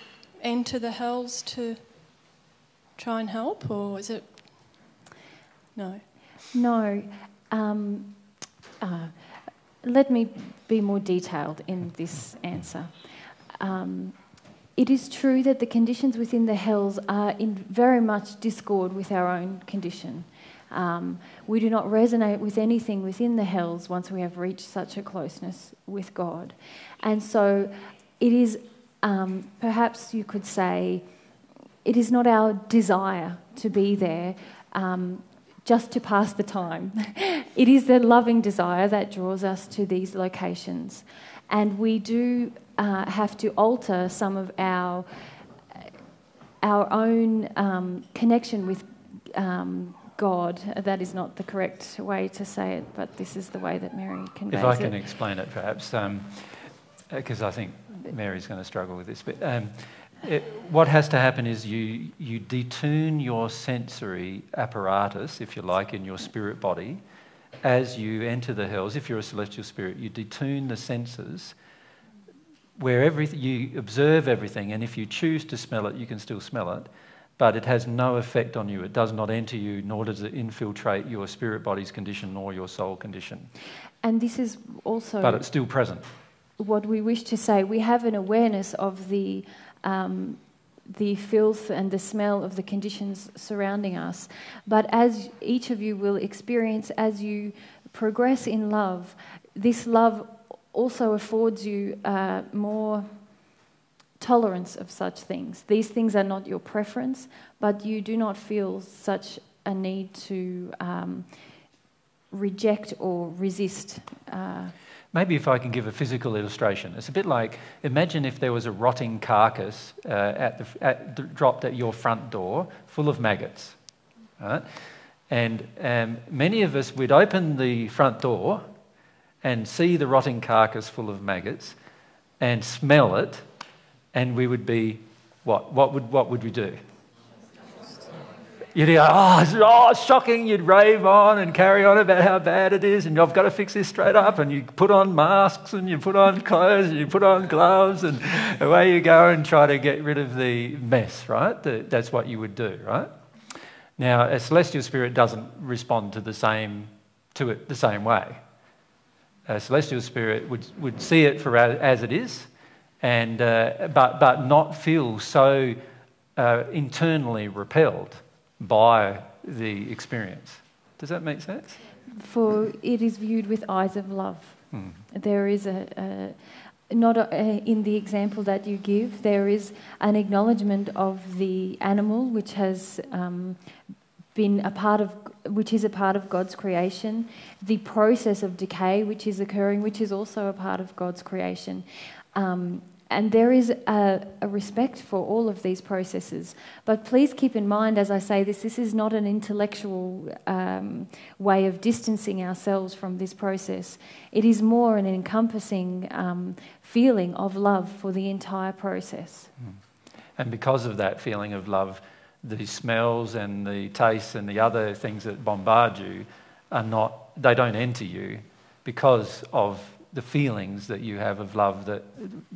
enter the hells to try and help, or is it no? No. Um, uh, let me be more detailed in this answer. Um, it is true that the conditions within the hells are in very much discord with our own condition. Um, we do not resonate with anything within the hells once we have reached such a closeness with God. And so it is, um, perhaps you could say, it is not our desire to be there um, just to pass the time. it is the loving desire that draws us to these locations. And we do uh, have to alter some of our, our own um, connection with um, God. That is not the correct way to say it, but this is the way that Mary conveys If I can it. explain it, perhaps, because I think Mary's going to struggle with this. But um, it, what has to happen is you you detune your sensory apparatus, if you like, in your spirit body, as you enter the hells. If you're a celestial spirit, you detune the senses. Where everything you observe everything, and if you choose to smell it, you can still smell it but it has no effect on you. It does not enter you, nor does it infiltrate your spirit body's condition nor your soul condition. And this is also. But it's still present. What we wish to say. We have an awareness of the. Um, the filth and the smell of the conditions surrounding us. But as each of you will experience, as you progress in love, this love also affords you uh, more tolerance of such things. These things are not your preference, but you do not feel such a need to um, reject or resist. Uh, Maybe if I can give a physical illustration, it's a bit like imagine if there was a rotting carcass uh, at the, at, dropped at your front door full of maggots. Right? And um, many of us would open the front door and see the rotting carcass full of maggots and smell it and we would be what? What would, what would we do? You'd go, oh, oh, shocking. You'd rave on and carry on about how bad it is, and I've got to fix this straight up. And you put on masks, and you put on clothes, and you put on gloves, and away you go and try to get rid of the mess, right? That's what you would do, right? Now, a celestial spirit doesn't respond to the same to it the same way. A celestial spirit would, would see it for as, as it is, and, uh, but, but not feel so uh, internally repelled by the experience. Does that make sense? For it is viewed with eyes of love. Hmm. There is a, a not a, a, in the example that you give, there is an acknowledgement of the animal which has um, been a part of, which is a part of God's creation, the process of decay which is occurring, which is also a part of God's creation. Um, and there is a, a, respect for all of these processes. But please keep in mind, as I say this, this is not an intellectual um, way of distancing ourselves from this process. It is more an encompassing um, feeling of love for the entire process. Hmm. And because of that feeling of love, the smells and the tastes and the other things that bombard you are not, they don't enter you because of the feelings that you have of love that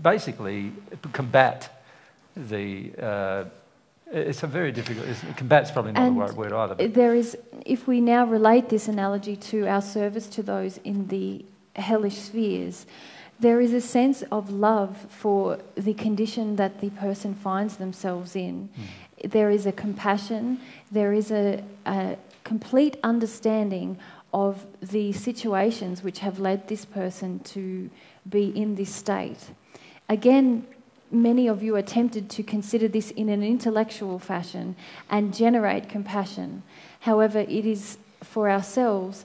basically combat the. Uh, it's a very difficult. combat's probably not and the right word either. But. There is, if we now relate this analogy to our service to those in the hellish spheres, there is a sense of love for the condition that the person finds themselves in. Mm. There is a compassion. There is a, a complete understanding of the situations which have led this person to be in this state. Again, many of you are tempted to consider this in an intellectual fashion and generate compassion. However, it is for ourselves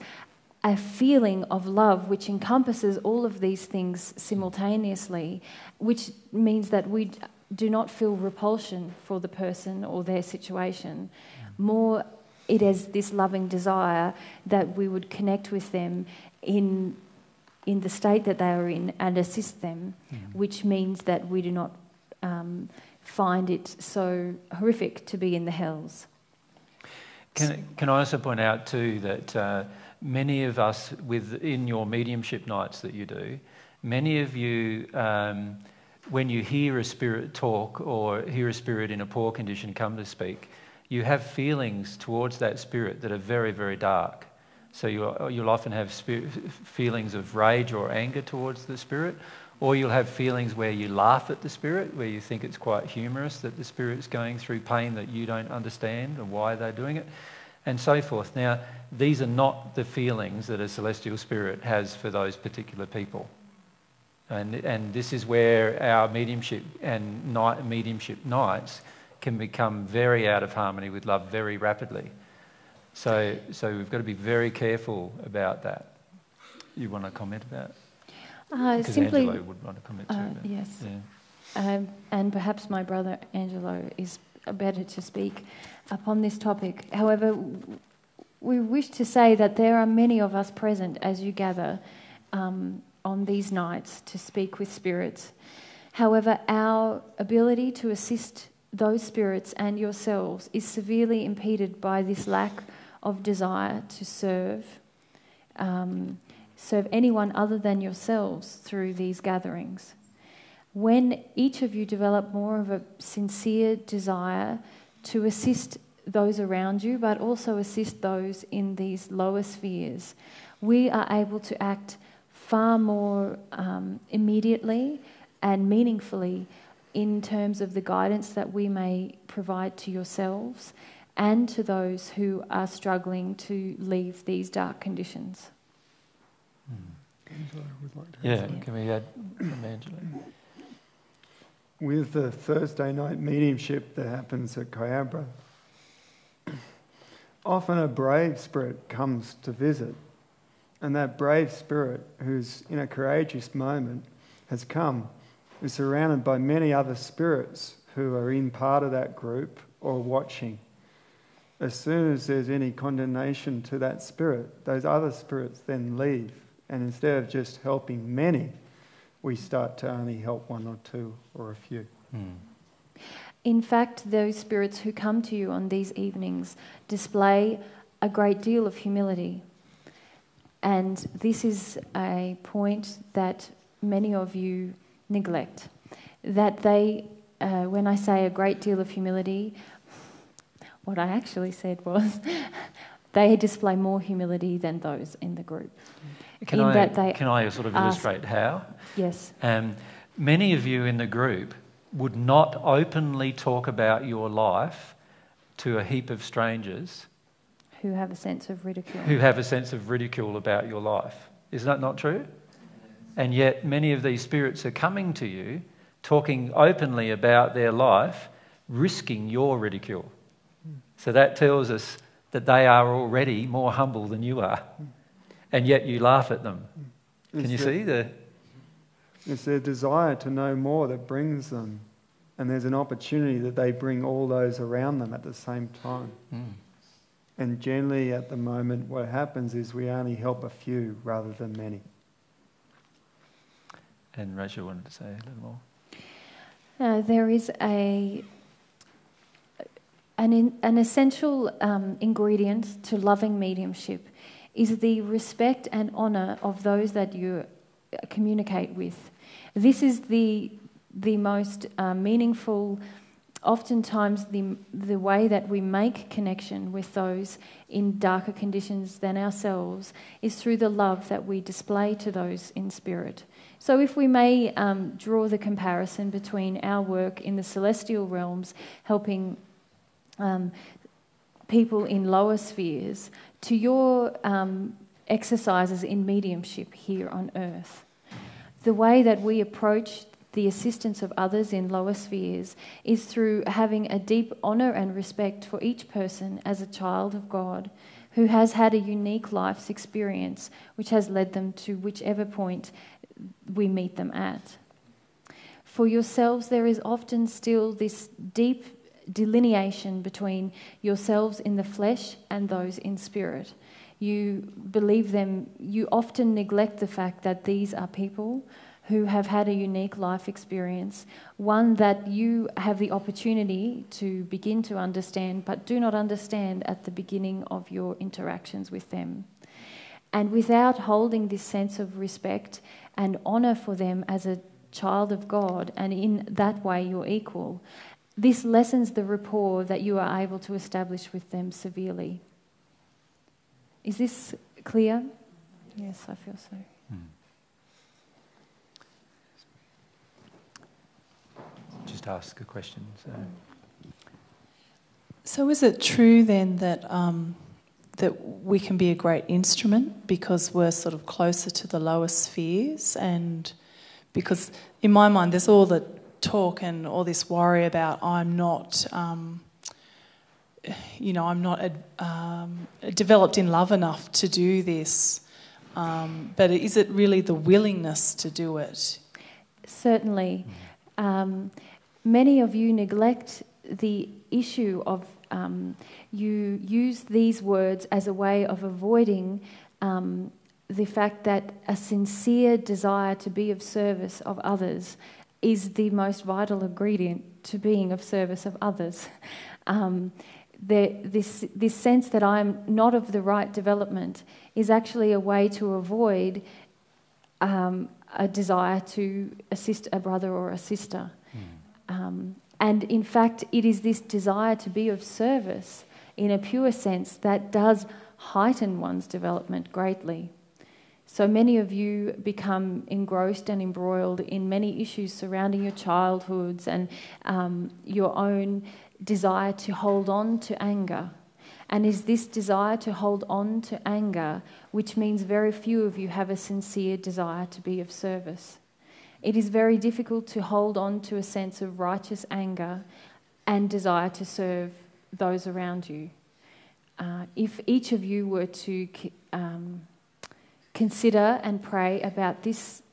a feeling of love which encompasses all of these things simultaneously, which means that we do not feel repulsion for the person or their situation. More it is this loving desire that we would connect with them in, in the state that they are in and assist them, mm. which means that we do not um, find it so horrific to be in the hells. Can, can I also point out too that uh, many of us within your mediumship nights that you do, many of you, um, when you hear a spirit talk or hear a spirit in a poor condition come to speak, you have feelings towards that spirit that are very, very dark. So you'll, often have feelings of rage or anger towards the spirit, or you'll have feelings where you laugh at the spirit, where you think it's quite humorous that the spirit's going through pain that you don't understand and why they're doing it, and so forth. Now, these are not the feelings that a celestial spirit has for those particular people. And, and this is where our mediumship and night, mediumship nights can become very out of harmony with love very rapidly. So, so we've got to be very careful about that. You want to comment about? Uh, because simply, Angelo would want to comment too. Uh, yes. Yeah. Um, and perhaps my brother Angelo is better to speak upon this topic. However, we wish to say that there are many of us present as you gather um, on these nights to speak with spirits. However, our ability to assist those spirits and yourselves is severely impeded by this lack of desire to serve, um, serve anyone other than yourselves through these gatherings. When each of you develop more of a sincere desire to assist those around you, but also assist those in these lower spheres, we are able to act far more um, immediately and meaningfully in terms of the guidance that we may provide to yourselves and to those who are struggling to leave these dark conditions. Yeah, can we add Evangeline? With the Thursday night mediumship that happens at Kyabra, often a brave spirit comes to visit. And that brave spirit, who's in a courageous moment, has come, is surrounded by many other spirits who are in part of that group or watching. As soon as there's any condemnation to that spirit, those other spirits then leave. And instead of just helping many, we start to only help one or two or a few. Mm. In fact, those spirits who come to you on these evenings display a great deal of humility. And this is a point that many of you neglect. That they, uh, when I say a great deal of humility, what I actually said was they display more humility than those in the group. Can, in I, can I sort of ask- illustrate how? Yes. Um, many of you in the group would not openly talk about your life to a heap of strangers Who have a sense of ridicule. who have a sense of ridicule about your life. Is that not true? And yet, many of these spirits are coming to you, talking openly about their life, risking your ridicule. So that tells us that they are already more humble than you are, and yet you laugh at them. Can It's you the- see the? It's their desire to know more that brings them. And there's an opportunity that they bring all those around them at the same time. Mm. And generally, at the moment, what happens is we only help a few rather than many. And Rachel wanted to say a little more. Uh, there is a an, in, an essential um, ingredient to loving mediumship is the respect and honour of those that you uh, communicate with. This is the the most uh, meaningful, oftentimes the the way that we make connection with those in darker conditions than ourselves is through the love that we display to those in spirit. So, if we may um, draw the comparison between our work in the celestial realms, helping um, people in lower spheres, to your um, exercises in mediumship here on earth, the way that we approach the assistance of others in lower spheres is through having a deep honour and respect for each person as a child of God who has had a unique life's experience which has led them to whichever point we meet them at. For yourselves, there is often still this deep delineation between yourselves in the flesh and those in spirit. You believe them, you often neglect the fact that these are people who have had a unique life experience, one that you have the opportunity to begin to understand, but do not understand at the beginning of your interactions with them. And without holding this sense of respect and honour for them as a child of God, and in that way you're equal, this lessens the rapport that you are able to establish with them severely. Is this clear? Yes, I feel so. Just ask a question. So. So, is it true then that um, that we can be a great instrument because we're sort of closer to the lower spheres, and because in my mind there's all the talk and all this worry about I'm not, um, you know, I'm not um, developed in love enough to do this. Um, but is it really the willingness to do it? Certainly. Um, many of you neglect the issue of um, you use these words as a way of avoiding um, the fact that a sincere desire to be of service of others is the most vital ingredient to being of service of others. Um, the, this, this sense that I'm not of the right development is actually a way to avoid um, a desire to assist a brother or a sister. Mm. Um, and in fact, it is this desire to be of service in a pure sense that does heighten one's development greatly. So many of you become engrossed and embroiled in many issues surrounding your childhoods and um, your own desire to hold on to anger. And is this desire to hold on to anger, which means very few of you have a sincere desire to be of service? It is very difficult to hold on to a sense of righteous anger and desire to serve those around you. Uh, if each of you were to um, consider and pray about this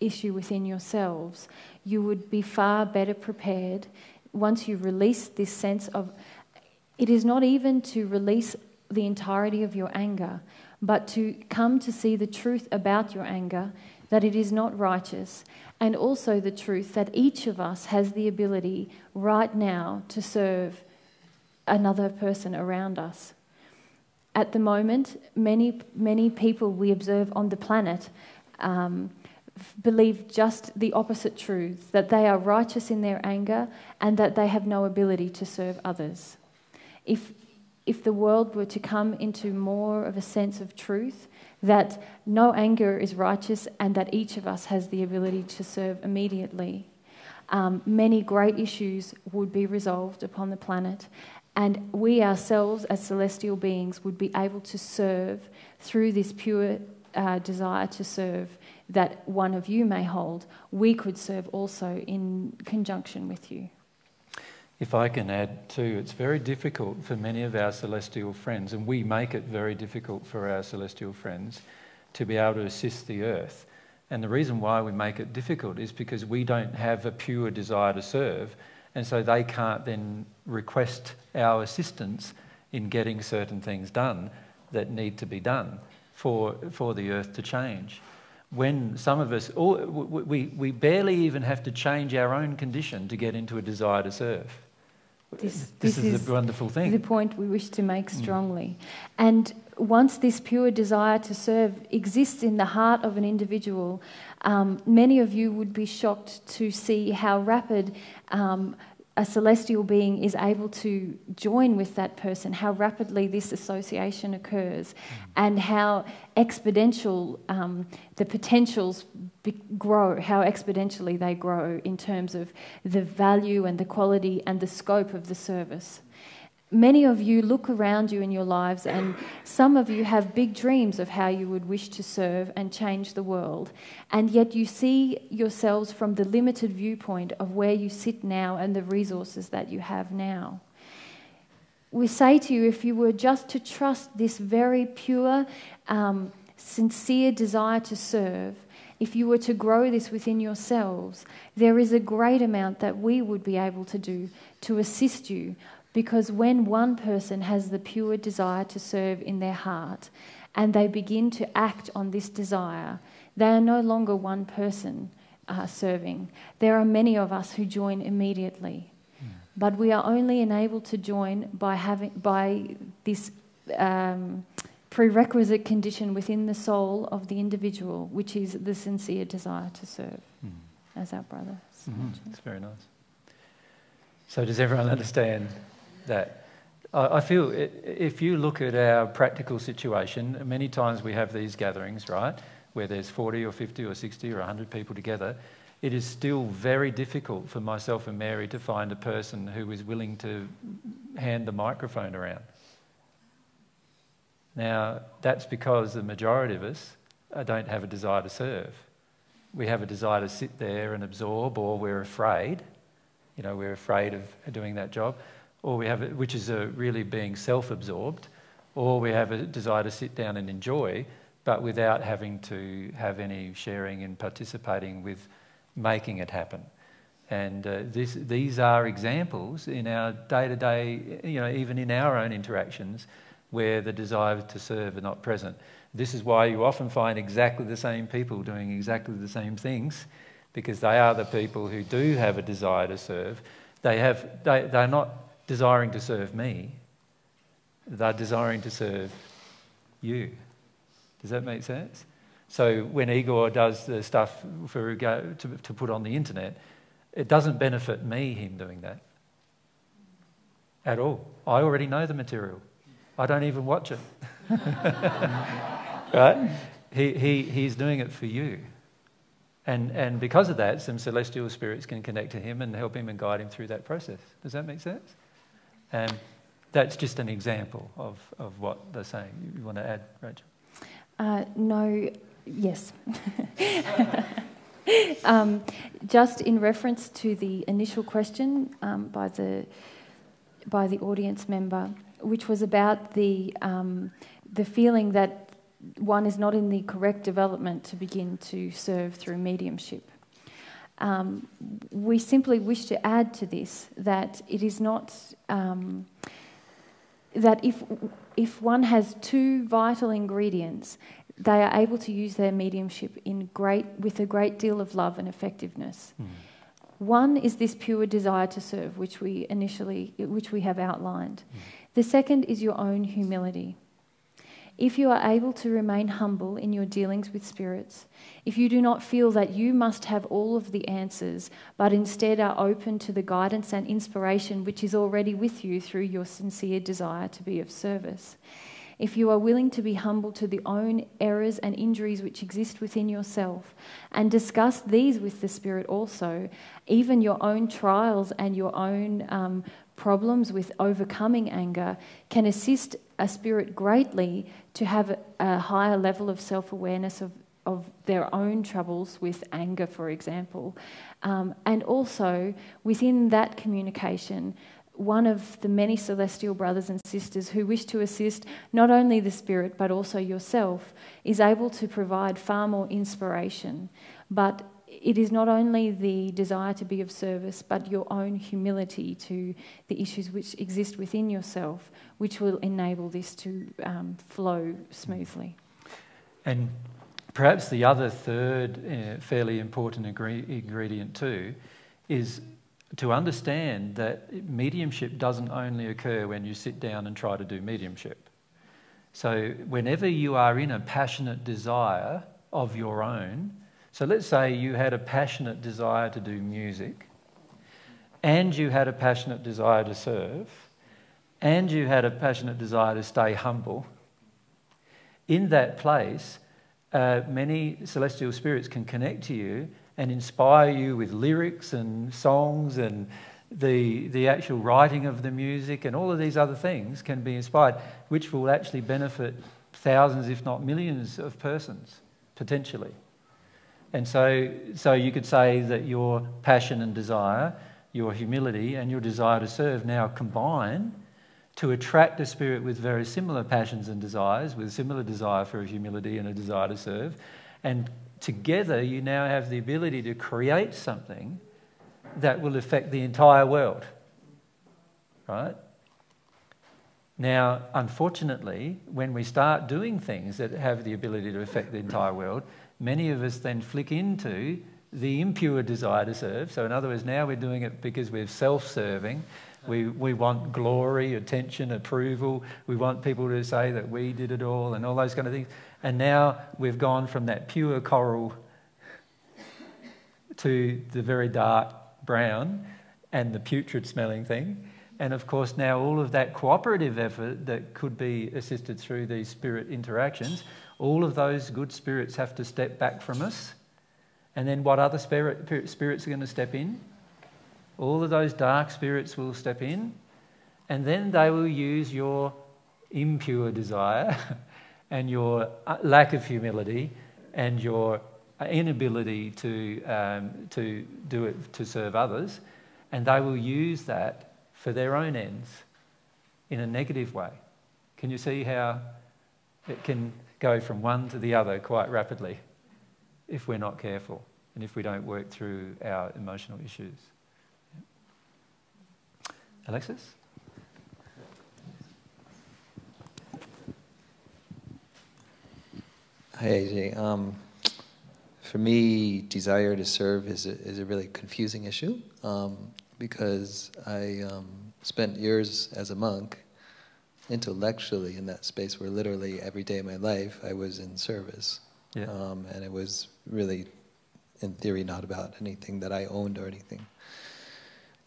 issue within yourselves, you would be far better prepared once you release this sense of it is not even to release the entirety of your anger, but to come to see the truth about your anger, that it is not righteous, and also the truth that each of us has the ability right now to serve another person around us. At the moment, many, many people we observe on the planet um, believe just the opposite truths that they are righteous in their anger and that they have no ability to serve others. If, if the world were to come into more of a sense of truth, that no anger is righteous and that each of us has the ability to serve immediately, um, many great issues would be resolved upon the planet. And we ourselves, as celestial beings, would be able to serve through this pure uh, desire to serve that one of you may hold, we could serve also in conjunction with you. If I can add too, it's very difficult for many of our celestial friends, and we make it very difficult for our celestial friends to be able to assist the earth. And the reason why we make it difficult is because we don't have a pure desire to serve, and so they can't then request our assistance in getting certain things done that need to be done for, for the earth to change when some of us, all, we, we barely even have to change our own condition to get into a desire to serve. This, this, this is, is, a wonderful thing. The point we wish to make mm. strongly. Mm. And once this pure desire to serve exists in the heart of an individual, um, many of you would be shocked to see how rapid um, a celestial being is able to join with that person, how rapidly this association occurs, and how exponential um, the potentials be- grow, how exponentially they grow in terms of the value and the quality and the scope of the service. Many of you look around you in your lives, and some of you have big dreams of how you would wish to serve and change the world. And yet you see yourselves from the limited viewpoint of where you sit now and the resources that you have now. We say to you, if you were just to trust this very pure, um, sincere desire to serve, if you were to grow this within yourselves, there is a great amount that we would be able to do to assist you because when one person has the pure desire to serve in their heart and they begin to act on this desire, they are no longer one person uh, serving. There are many of us who join immediately. Mm. But we are only enabled to join by, having, by this um, prerequisite condition within the soul of the individual, which is the sincere desire to serve, mm. as our brother mm-hmm. It's very nice. So, does everyone understand that. I feel if you look at our practical situation, many times we have these gatherings, right, where there's 40 or 50 or 60 or 100 people together. It is still very difficult for myself and Mary to find a person who is willing to hand the microphone around. Now, that's because the majority of us uh, don't have a desire to serve. We have a desire to sit there and absorb, or we're afraid. You know, we're afraid of doing that job or we have, a, which is a really being self absorbed, or we have a desire to sit down and enjoy, but without having to have any sharing and participating with making it happen. And uh, this, these are examples in our day to day, you know, even in our own interactions, where the desire to serve are not present. This is why you often find exactly the same people doing exactly the same things, because they are the people who do have a desire to serve. They have, they, they're not desiring to serve me, they're desiring to serve you. Does that make sense? So when Igor does the stuff for, to, to put on the internet, it doesn't benefit me, him doing that at all. I already know the material. I don't even watch it. right? He, he, he's doing it for you. And, and because of that, some celestial spirits can connect to him and help him and guide him through that process. Does that make sense? And that's just an example of, of what they're saying. You, you want to add, Rachel? Uh, no, yes. um, just in reference to the initial question um, by, the, by the audience member, which was about the, um, the feeling that one is not in the correct development to begin to serve through mediumship. Um, we simply wish to add to this that it is not um, that if if one has two vital ingredients, they are able to use their mediumship in great with a great deal of love and effectiveness. Mm. One is this pure desire to serve, which we initially which we have outlined. Mm. The second is your own humility. If you are able to remain humble in your dealings with spirits, if you do not feel that you must have all of the answers, but instead are open to the guidance and inspiration which is already with you through your sincere desire to be of service, if you are willing to be humble to the own errors and injuries which exist within yourself, and discuss these with the Spirit also, even your own trials and your own um, problems with overcoming anger, can assist a spirit greatly to have a higher level of self awareness of, of their own troubles with anger, for example. Um, and also, within that communication, one of the many celestial brothers and sisters who wish to assist not only the spirit but also yourself is able to provide far more inspiration. But it is not only the desire to be of service, but your own humility to the issues which exist within yourself, which will enable this to um, flow smoothly. And perhaps the other third uh, fairly important ingre- ingredient too is to understand that mediumship doesn't only occur when you sit down and try to do mediumship. So, whenever you are in a passionate desire of your own, so let's say you had a passionate desire to do music, and you had a passionate desire to serve, and you had a passionate desire to stay humble. In that place, uh, many celestial spirits can connect to you and inspire you with lyrics and songs and the, the actual writing of the music and all of these other things can be inspired, which will actually benefit thousands, if not millions, of persons potentially. And so, so you could say that your passion and desire, your humility and your desire to serve now combine to attract a spirit with very similar passions and desires, with a similar desire for humility and a desire to serve. And together, you now have the ability to create something that will affect the entire world. Right? Now, unfortunately, when we start doing things that have the ability to affect the entire world, many of us then flick into the impure desire to serve. So, in other words, now we're doing it because we're self serving. We, we want glory, attention, approval. We want people to say that we did it all and all those kind of things. And now we've gone from that pure coral to the very dark brown and the putrid smelling thing. And of course, now all of that cooperative effort that could be assisted through these spirit interactions all of those good spirits have to step back from us. And then what other spirit, spirits are going to step in? All of those dark spirits will step in. And then they will use your impure desire and your uh, lack of humility and your inability to, um, to do it to serve others. And they will use that for their own ends in a negative way. Can you see how it can go from one to the other quite rapidly if we're not careful and if we don't work through our emotional issues. Alexis? AJ. Um, for me, desire to serve is a, is a really confusing issue um, because I um, spent years as a monk intellectually in that space where literally every day of my life I was in service. Yeah. Um, and it was really, in theory, not about anything that I owned or anything.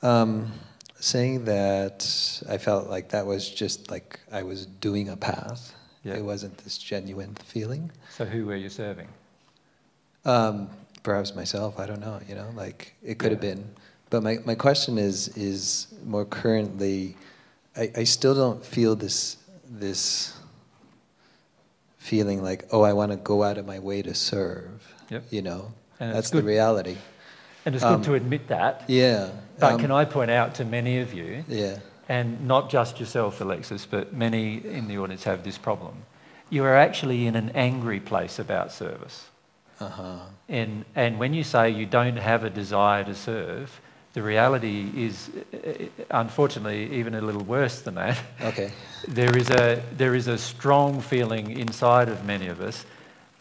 Um, saying that I felt like that was just like I was doing a path. Yeah. It wasn't this genuine feeling. So who were you serving? Um, perhaps myself. I don't know. You know, like it could have been. But my, my question is is more currently. I, I still don't feel this this feeling like oh I want to go out of my way to serve. Yep. You know, And that's the good- reality. And it's Um, good to admit that. Yeah. But um, can I point out to many of you, Yeah. and not just yourself, Alexis, but many in the audience have this problem. You are actually in an angry place about service. Uh huh. And, and when you say you don't have a desire to serve, the reality is, uh, unfortunately, even a little worse than that. Okay. There is a, there is a strong feeling inside of many of us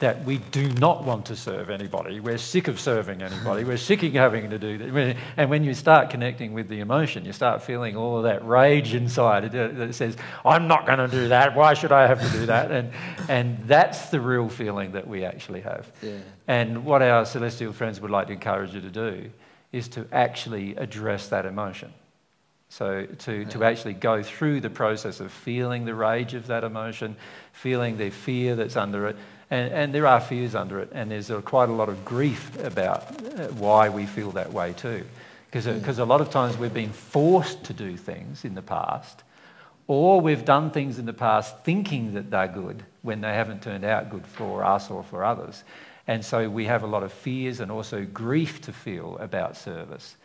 that we do not want to serve anybody. We're sick of serving anybody. We're sick of having to do that. And when you start connecting with the emotion, you start feeling all of that rage inside that says, I'm not going to do that. Why should I have to do that? And, and that's the real feeling that we actually have. Yeah. And what our celestial friends would like to encourage you to do is to actually address that emotion. So to, to actually go through the process of feeling the rage of that emotion, feeling the fear that's under it, and, and there are fears under it, and there's a, quite a lot of grief about uh, why we feel that way too. Because a lot of times we've been forced to do things in the past, or we've done things in the past thinking that they're good when they haven't turned out good for us or for others. And so we have a lot of fears and also grief to feel about service.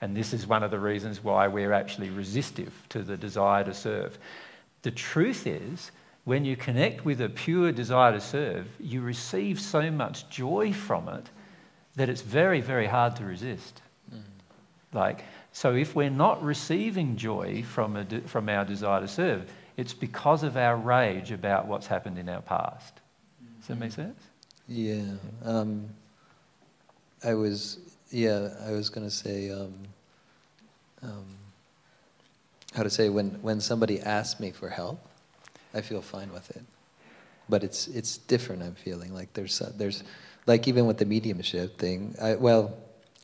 And this is one of the reasons why we're actually resistive to the desire to serve. The truth is, when you connect with a pure desire to serve, you receive so much joy from it that it's very, very hard to resist. Mm. Like, so if we're not receiving joy from, a de- from our desire to serve, it's because of our rage about what's happened in our past. Does that make mm. sense? Yeah. Um, I was, yeah, I was going to say, um, um, how to say, when, when somebody asks me for help, I feel fine with it. But it's, it's different, I'm feeling. Like there's, uh, there's, like even with the mediumship thing, I, well,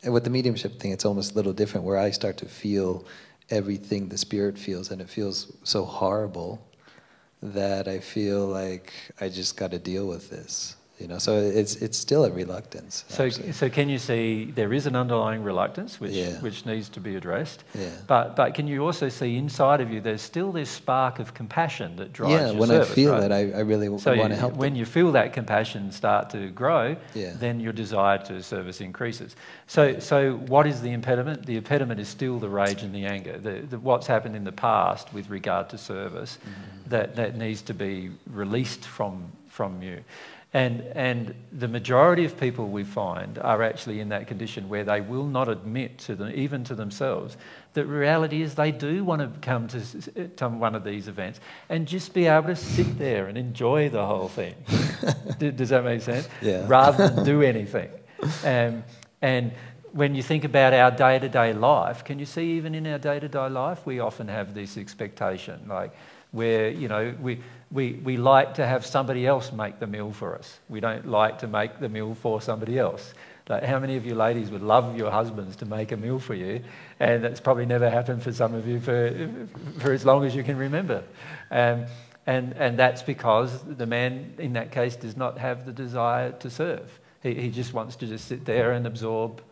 with the mediumship thing, it's almost a little different where I start to feel everything the spirit feels, and it feels so horrible that I feel like I just got to deal with this. You know, so it's it's still a reluctance. So, actually. so can you see there is an underlying reluctance which, Yeah. which needs to be addressed? Yeah. But, but can you also see inside of you there's still this spark of compassion that drives yeah, your when service, I feel right? it, I, I really So want to help. when them. you feel that compassion start to grow, Yeah. then your desire to service increases. So, so what is the impediment? The impediment is still the rage and the anger. The, the, what's happened in the past with regard to service Mm-hmm. that, that needs to be released from, from you. And, and the majority of people we find are actually in that condition where they will not admit to them, even to themselves, that reality is they do want to come to, to one of these events and just be able to sit there and enjoy the whole thing. Does that make sense? Yeah. Rather than do anything. Um, and when you think about our day to day life, can you see even in our day to day life, we often have this expectation, like where, you know, we, we, we like to have somebody else make the meal for us. We don't like to make the meal for somebody else. Like how many of you ladies would love your husbands to make a meal for you? And that's probably never happened for some of you for, for as long as you can remember. Um, and, and that's because the man in that case does not have the desire to serve. He, he just wants to just sit there and absorb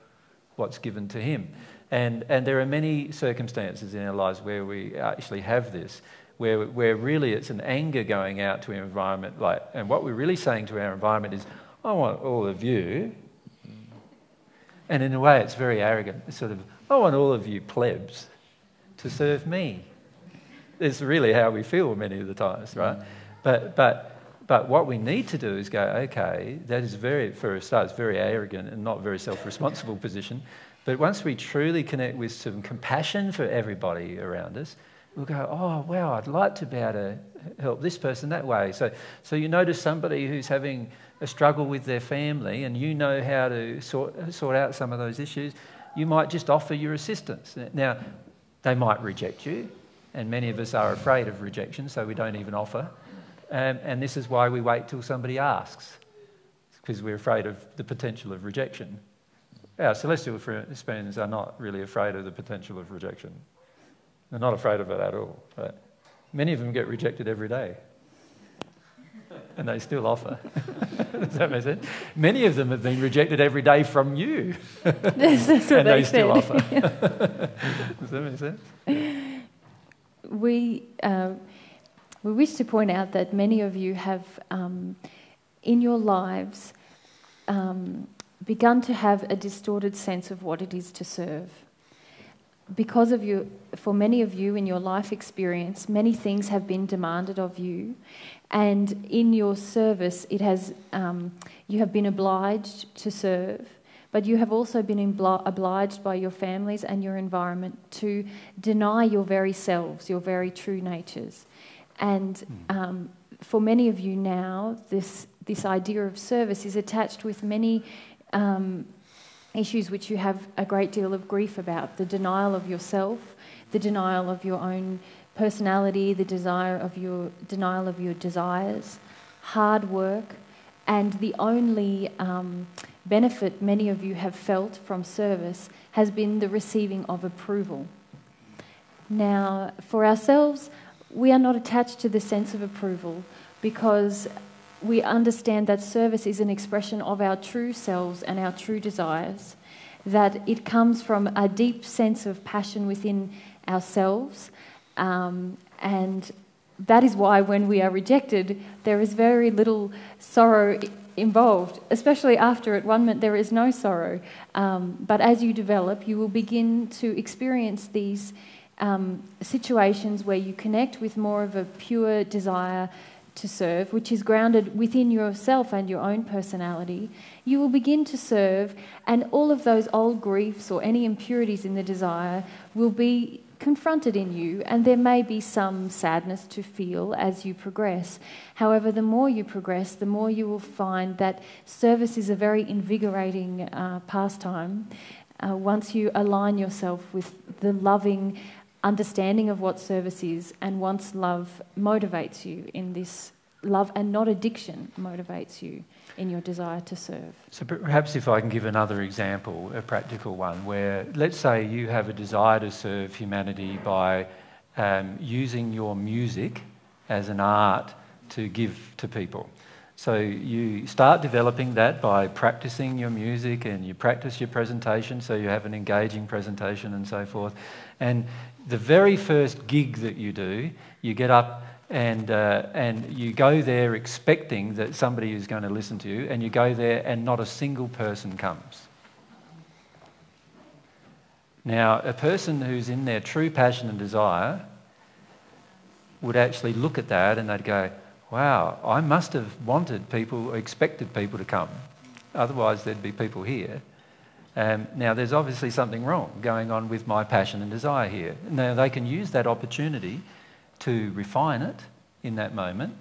what's given to him. And, and there are many circumstances in our lives where we actually have this, where, where really it's an anger going out to our environment. Like, and what we're really saying to our environment is, I want all of you. And in a way, it's very arrogant. It's sort of, I want all of you plebs to serve me. It's really how we feel many of the times, right? Mm. But, but, but what we need to do is go, okay, that is very, for a start, it's very arrogant and not very self responsible position. But once we truly connect with some compassion for everybody around us, we'll go, oh, wow, I'd like to be able to help this person that way. So, so you notice somebody who's having a struggle with their family and you know how to sort, sort out some of those issues, you might just offer your assistance. Now, they might reject you, and many of us are afraid of rejection, so we don't even offer. Um, and this is why we wait till somebody asks, because we're afraid of the potential of rejection. Our celestial friends are not really afraid of the potential of rejection. They're not afraid of it at all. Right? Many of them get rejected every day. And they still offer. Does that make sense? Many of them have been rejected every day from you. That's, that's and they, they still offer. Does that make sense? we, uh, we wish to point out that many of you have, um, in your lives, um, begun to have a distorted sense of what it is to serve. Because of you, for many of you in your life experience, many things have been demanded of you, and in your service, it has um, you have been obliged to serve, but you have also been obliged by your families and your environment to deny your very selves, your very true natures, and um, for many of you now, this this idea of service is attached with many um, issues which you have a great deal of grief about the denial of yourself, the denial of your own personality, the desire of your denial of your desires, hard work, and the only um, benefit many of you have felt from service has been the receiving of approval. Now, for ourselves, we are not attached to the sense of approval because we understand that service is an expression of our true selves and our true desires, that it comes from a deep sense of passion within ourselves. Um, and that is why, when we are rejected, there is very little sorrow involved, especially after at one moment there is no sorrow. Um, but as you develop, you will begin to experience these um, situations where you connect with more of a pure desire to serve, which is grounded within yourself and your own personality, you will begin to serve, and all of those old griefs or any impurities in the desire will be confronted in you, and there may be some sadness to feel as you progress. However, the more you progress, the more you will find that service is a very invigorating uh, pastime. Uh, once you align yourself with the loving understanding of what service is, and once love motivates you in this love and not addiction motivates you in your desire to serve. So perhaps if I can give another example, a practical one, where let's say you have a desire to serve humanity by um, using your music as an art to give to people. So you start developing that by practicing your music and you practice your presentation so you have an engaging presentation and so forth. And the very first gig that you do, you get up and, uh, and you go there expecting that somebody is going to listen to you, and you go there and not a single person comes. Now, a person who's in their true passion and desire would actually look at that and they'd go, wow, I must have wanted people, expected people to come. Otherwise, there'd be people here. Um, now, there's obviously something wrong going on with my passion and desire here. Now, they can use that opportunity to refine it in that moment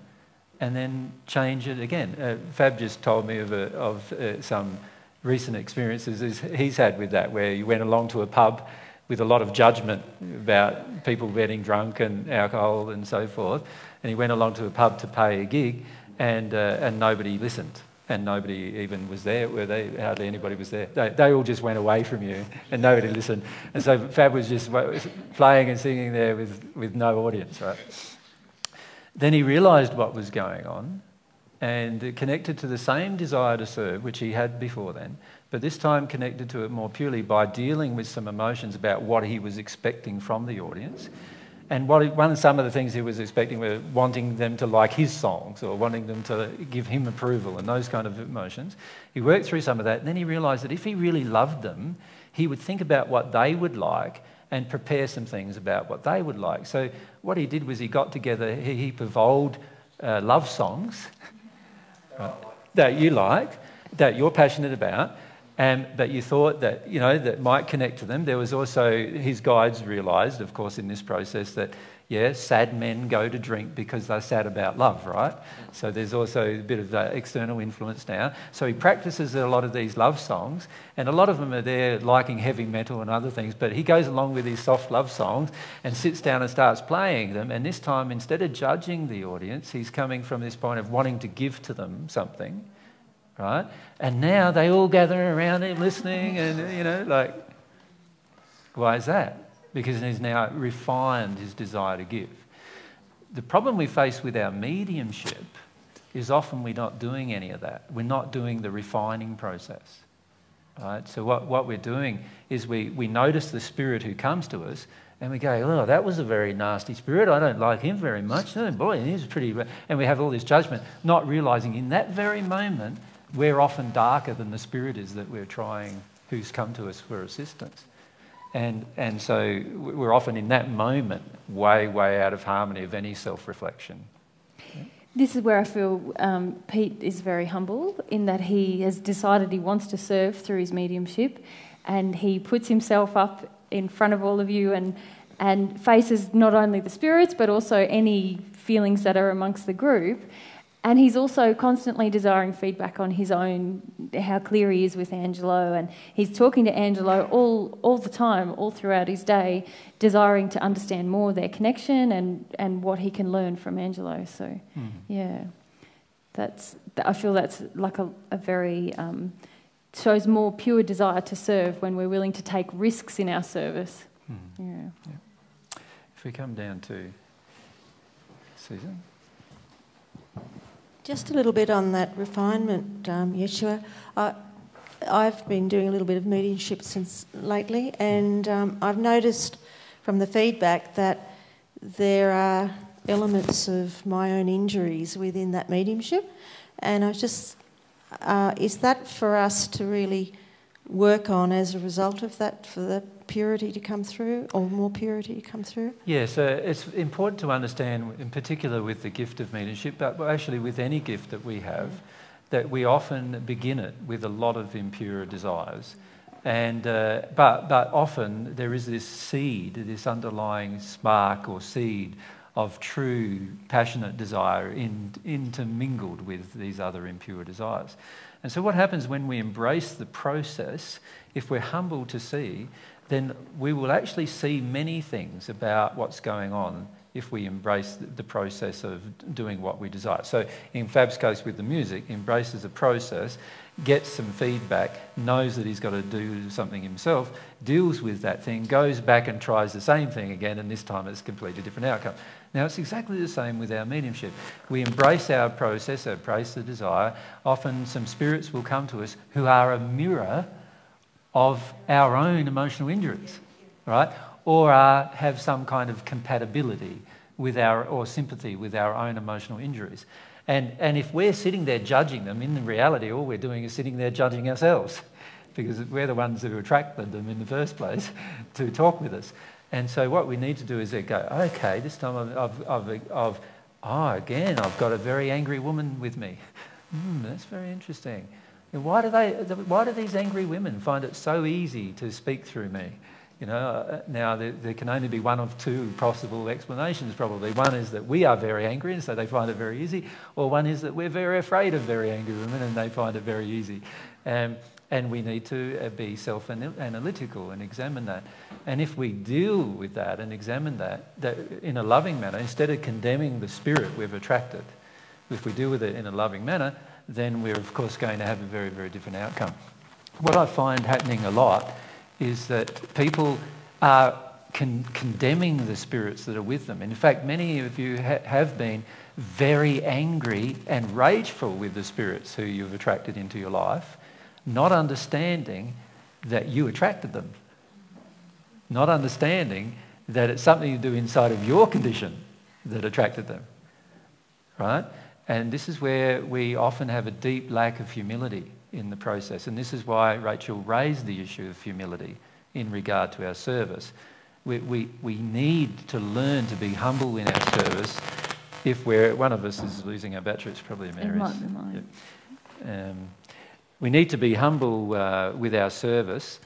and then change it again. Uh, Fab just told me of, a, of uh, some recent experiences he's had with that, where he went along to a pub with a lot of judgment about people getting drunk and alcohol and so forth. And he went along to a pub to pay a gig, and, uh, and nobody listened. And nobody even was there, were they? Hardly anybody was there. They, they all just went away from you, and nobody listened. And so Fab was just playing and singing there with, with no audience, right? Then he realised what was going on, and connected to the same desire to serve, which he had before then, but this time connected to it more purely by dealing with some emotions about what he was expecting from the audience. And what one of some of the things he was expecting were wanting them to like his songs or wanting them to give him approval and those kind of emotions. He worked through some of that, and then he realised that if he really loved them, he would think about what they would like and prepare some things about what they would like. So what he did was he got together a heap of old uh, love songs that you like, that you're passionate about, And, but you thought that, you know, that might connect to them. There was also, his guides realised, of course, in this process that, yeah, sad men go to drink because they're sad about love, right? So there's also a bit of external influence now. So he practices a lot of these love songs, and a lot of them are there liking heavy metal and other things, but he goes along with these soft love songs and sits down and starts playing them. And this time, instead of judging the audience, he's coming from this point of wanting to give to them something right? And now they all gather around him listening, and you know, like, why is that? Because he's now refined his desire to give. The problem we face with our mediumship is often we're not doing any of that. We're not doing the refining process. Right? So, what, what we're doing is we, we notice the spirit who comes to us and we go, oh, that was a very nasty spirit. I don't like him very much. Oh, boy, he's pretty. And we have all this judgment, not realizing in that very moment we're often darker than the spirit is that we're trying, who's come to us for assistance. And, and so we're often in that moment way, way out of harmony of any self reflection. This is where I feel um, Pete is very humble in that he has decided he wants to serve through his mediumship and he puts himself up in front of all of you and, and faces not only the spirits but also any feelings that are amongst the group and he's also constantly desiring feedback on his own, how clear he is with Angelo. And he's talking to Angelo all, all the time, all throughout his day, desiring to understand more their connection and, and what he can learn from Angelo. So, mm. yeah, that's, I feel that's like a, a very, um, shows more pure desire to serve when we're willing to take risks in our service. Mm. Yeah. yeah. If we come down to Susan. Just a little bit on that refinement, um, Yeshua. I, I've been doing a little bit of mediumship since lately, and um, I've noticed from the feedback that there are elements of my own injuries within that mediumship, and I was just, uh, is that for us to really work on as a result of that for the purity to come through or more purity to come through? Yeah, so it's important to understand, in particular with the gift of mediumship, but actually with any gift that we have, that we often begin it with a lot of impure desires. And, uh, but, but often there is this seed, this underlying spark or seed of true passionate desire in, intermingled with these other impure desires. And so, what happens when we embrace the process, if we're humble to see then we will actually see many things about what's going on if we embrace the process of doing what we desire. So, in Fab's case with the music, embraces a process, gets some feedback, knows that he's got to do something himself, deals with that thing, goes back and tries the same thing again, and this time it's a completely different outcome. Now, it's exactly the same with our mediumship. We embrace our process, embrace the desire. Often, some spirits will come to us who are a mirror of our own emotional injuries, right? Or are, have some kind of compatibility with our, or sympathy with our own emotional injuries. And, and if we're sitting there judging them, in reality, all we're doing is sitting there judging ourselves because we're the ones who attracted them in the first place to talk with us. And so what we need to do is go, okay, this time I've, I've, I've, oh, again, I've got a very angry woman with me. Mm, that's very interesting. Why do, they, why do these angry women find it so easy to speak through me? You know, uh, now there, there, can only be one of two possible explanations probably. One is that we are very angry and so they find it very easy, or one is that we're very afraid of very angry women and they find it very easy. Um, and we need to uh, be self analytical and examine that. And if we deal with that and examine that, that in a loving manner, instead of condemning the spirit we've attracted, if we deal with it in a loving manner, then we're of course going to have a very, very different outcome. What I find happening a lot is that people are con- condemning the spirits that are with them. In fact, many of you ha- have been very angry and rageful with the spirits who you've attracted into your life, not understanding that you attracted them, not understanding that it's something to do inside of your condition that attracted them. Right? And this is where we often have a deep lack of humility in the process. And this is why Rachel raised the issue of humility in regard to our service. We, we, we need to learn to be humble in our service. If we're, one of us is losing our battery, it's probably Mary's. It might be mine. Um, we need to be humble uh, with our service.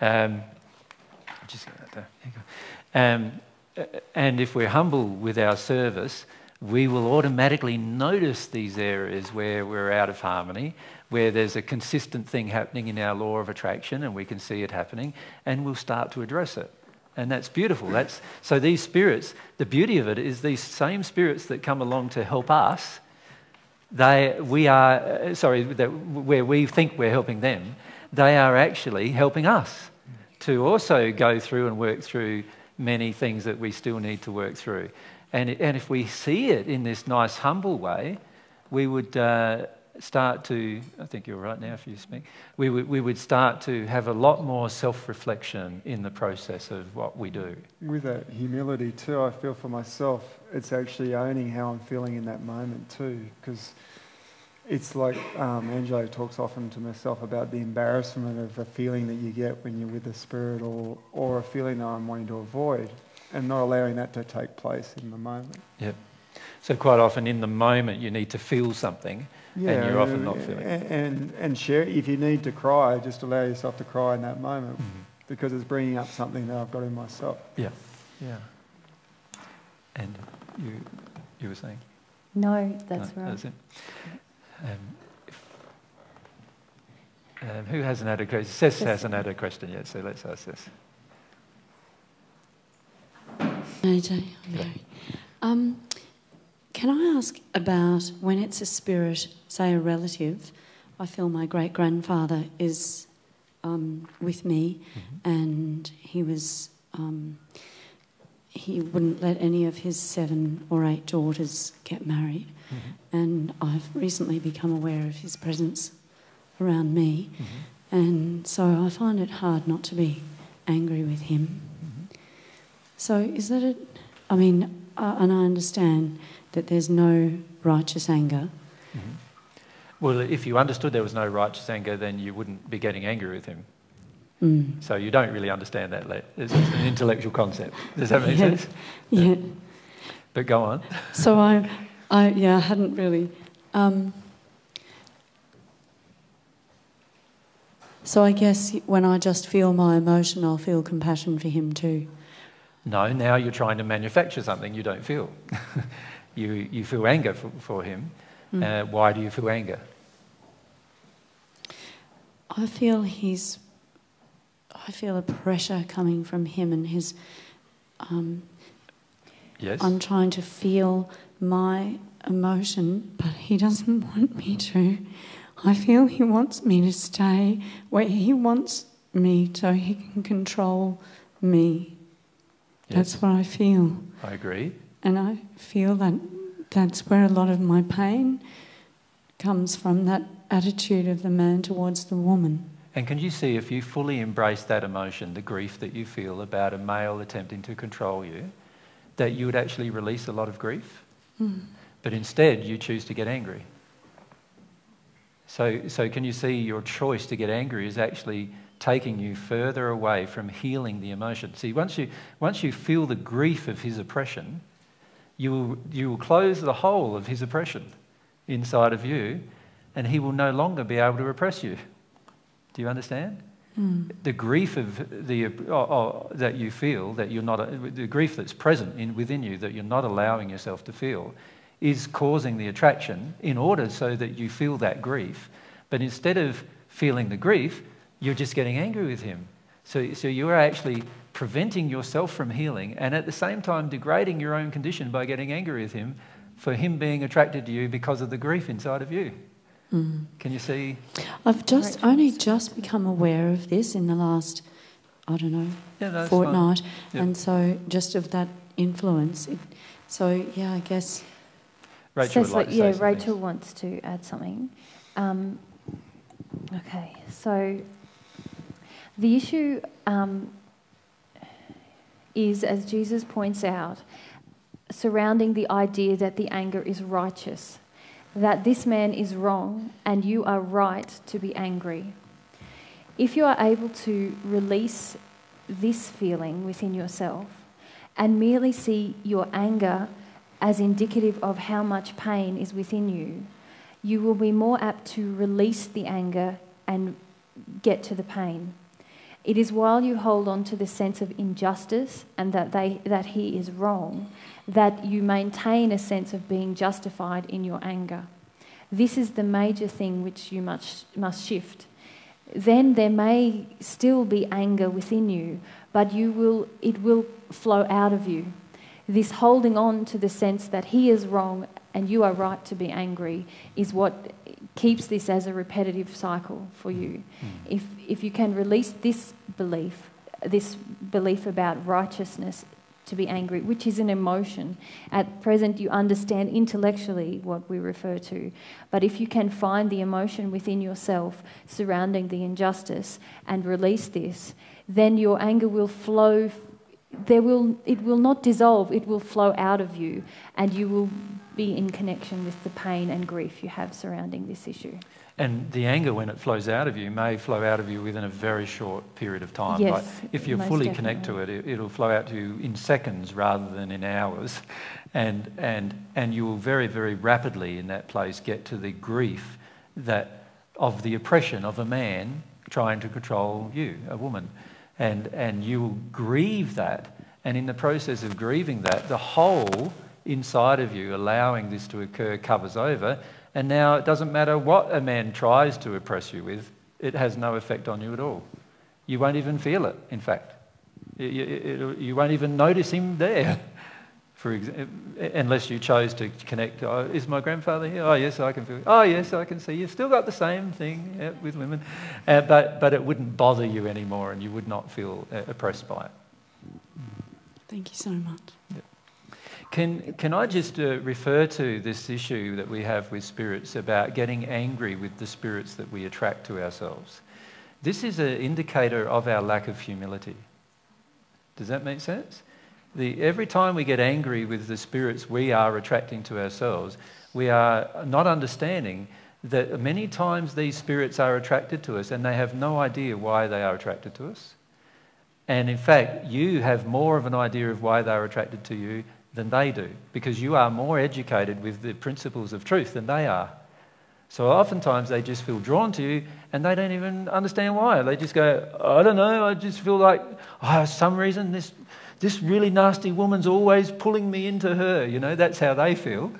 Um, just get that there. There you go. Um, and if we're humble with our service, we will automatically notice these areas where we're out of harmony, where there's a consistent thing happening in our law of attraction, and we can see it happening, and we'll start to address it. And that's beautiful. That's, so these spirits, the beauty of it is these same spirits that come along to help us, they, we are, uh, sorry, where we think we're helping them, they are actually helping us to also go through and work through many things that we still need to work through. And, and if we see it in this nice, humble way, we would uh, start to, I think you're right now if you speak, we would, we would start to have a lot more self reflection in the process of what we do. With that humility, too, I feel for myself, it's actually owning how I'm feeling in that moment, too. Because it's like um, Angelo talks often to myself about the embarrassment of a feeling that you get when you're with a spirit or, or a feeling that I'm wanting to avoid and not allowing that to take place in the moment. Yep. So quite often in the moment you need to feel something Yeah, and you're often not feeling and, it. and, and share, if you need to cry, just allow yourself to cry in that moment Mm-hmm. because it's bringing up something that I've got in myself. Yeah, yeah. And you, you were saying? No, that's No, right. That's it. Um, um, who hasn't had a question? Seth Yes. hasn't had a question yet, so let's ask this. AJ, Um, can I ask about when it's a spirit, say a relative? I feel my great grandfather is um, with me, and he was um, he wouldn't let any of his seven or eight daughters get married, and I've recently become aware of his presence around me, and so I find it hard not to be angry with him. So is that it? I mean, uh, and I understand that there's no righteous anger. Well, if you understood there was no righteous anger, then you wouldn't be getting angry with him. Mm. So you don't really understand that. It's just an intellectual concept. Does that make Yeah. sense? Yeah. But go on. So I, I yeah, I hadn't really. Um, so I guess when I just feel my emotion, I'll feel compassion for him too. No, now you're trying to manufacture something you don't feel. you, you feel anger for, for him. Mm. Uh, why do you feel anger? I feel he's. I feel a pressure coming from him and his. Um, Yes. I'm trying to feel my emotion, but he doesn't want me to. I feel he wants me to stay where he wants me so he can control me. That's what I feel. I agree. And I feel that that's where a lot of my pain comes from that attitude of the man towards the woman. And can you see if you fully embrace that emotion, the grief that you feel about a male attempting to control you, that you would actually release a lot of grief? But instead, you choose to get angry. So, so can you see your choice to get angry is actually taking you further away from healing the emotion? See, once you, once you feel the grief of his oppression, you will, you will close the hole of his oppression inside of you, and he will no longer be able to oppress you. Do you understand? The grief of the, oh, oh, that you feel, that you're not, uh, the grief that's present in, within you that you're not allowing yourself to feel, is causing the attraction in order so that you feel that grief. But instead of feeling the grief, you're just getting angry with him. So, so you are actually preventing yourself from healing and at the same time degrading your own condition by getting angry with him for him being attracted to you because of the grief inside of you. Mm. Can you see? I've just only just become aware of this in the last, I don't know, Yeah, no, fortnight. Yep. and so just of that influence. It, so yeah, I guess. Rachel would Cecily- like to say yeah, something. Rachel wants to add something. Um, okay, so the issue um, is, as Jesus points out, surrounding the idea that the anger is righteous, that this man is wrong and you are right to be angry. If you are able to release this feeling within yourself and merely see your anger as indicative of how much pain is within you, you will be more apt to release the anger and get to the pain. It is while you hold on to the sense of injustice and that, they, that he is wrong that you maintain a sense of being justified in your anger. This is the major thing which you must, must shift. Then there may still be anger within you, but you will, it will flow out of you. This holding on to the sense that he is wrong and you are right to be angry is what keeps this as a repetitive cycle for you. Mm. If, if you can release this belief, this belief about righteousness to be angry, which is an emotion. At present, you understand intellectually what we refer to. But if you can find the emotion within yourself surrounding the injustice and release this, then your anger will flow. There will, it will not dissolve, it will flow out of you, and you will be in connection with the pain and grief you have surrounding this issue. And the anger, when it flows out of you, may flow out of you within a very short period of time. Yes, like if you fully definitely. connect to it, it, will flow out to you in seconds rather than in hours. And, and, and you will very, very rapidly in that place get to the grief that of the oppression of a man trying to control you, a woman. And, and you will grieve that. And in the process of grieving that, the hole inside of you, allowing this to occur, covers over and now it doesn't matter what a man tries to oppress you with, it has no effect on you at all. You won't even feel it, in fact. You, you, you won't even notice him there, for exa- unless you chose to connect. Oh, is my grandfather here? Oh, yes, I can feel. Oh, yes, I can see. You've still got the same thing yeah, with women, uh, but, but it wouldn't bother you anymore and you would not feel uh, oppressed by it. Thank you so much. Can, can I just uh, refer to this issue that we have with spirits about getting angry with the spirits that we attract to ourselves? This is an indicator of our lack of humility. Does that make sense? The, every time we get angry with the spirits we are attracting to ourselves, we are not understanding that many times these spirits are attracted to us and they have no idea why they are attracted to us. And in fact, you have more of an idea of why they are attracted to you than they do because you are more educated with the principles of truth than they are. So oftentimes they just feel drawn to you and they don't even understand why. They just go, I don't know, I just feel like, oh, some reason this, this really nasty woman's always pulling me into her. You know, that's how they feel.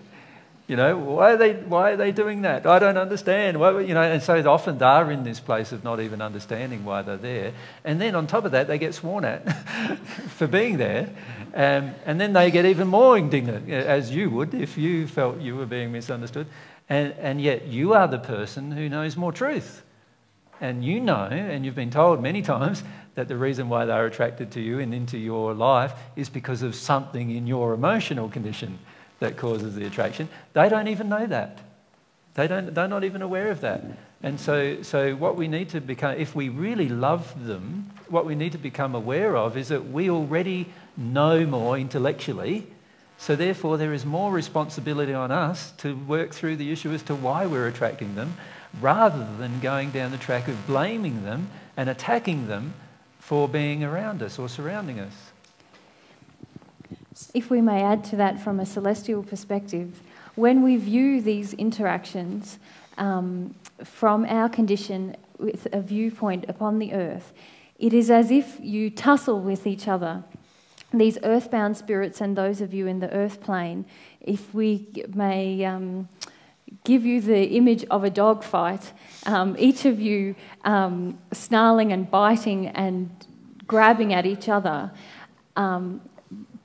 You know, why are they, why are they doing that? I don't understand. Why, you know, and so often they're in this place of not even understanding why they're there. And then on top of that, they get sworn at for being there. Um, and then they get even more indignant, as you would if you felt you were being misunderstood. And, and yet you are the person who knows more truth. And you know, and you've been told many times, that the reason why they're attracted to you and into your life is because of something in your emotional condition that causes the attraction. They don't even know that. They don't, they're not even aware of that. And so, so, what we need to become, if we really love them, what we need to become aware of is that we already know more intellectually. So, therefore, there is more responsibility on us to work through the issue as to why we're attracting them rather than going down the track of blaming them and attacking them for being around us or surrounding us. If we may add to that from a celestial perspective, when we view these interactions um, from our condition with a viewpoint upon the earth, it is as if you tussle with each other. These earthbound spirits and those of you in the earth plane, if we may um, give you the image of a dog fight, um, each of you um, snarling and biting and grabbing at each other, um,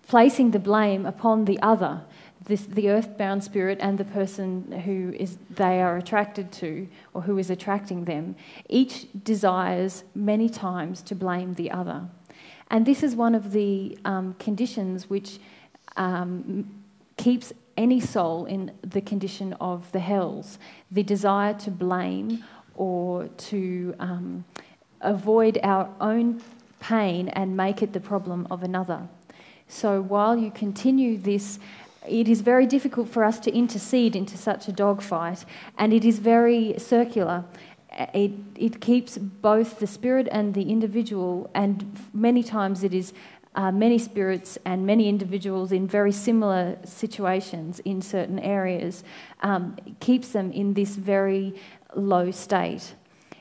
placing the blame upon the other, this, the earthbound spirit and the person who is they are attracted to or who is attracting them. Each desires many times to blame the other. And this is one of the um, conditions which um, keeps any soul in the condition of the hells the desire to blame or to um, avoid our own pain and make it the problem of another. So while you continue this, it is very difficult for us to intercede into such a dogfight, and it is very circular. It, it keeps both the spirit and the individual, and many times it is uh, many spirits and many individuals in very similar situations in certain areas, um, keeps them in this very low state.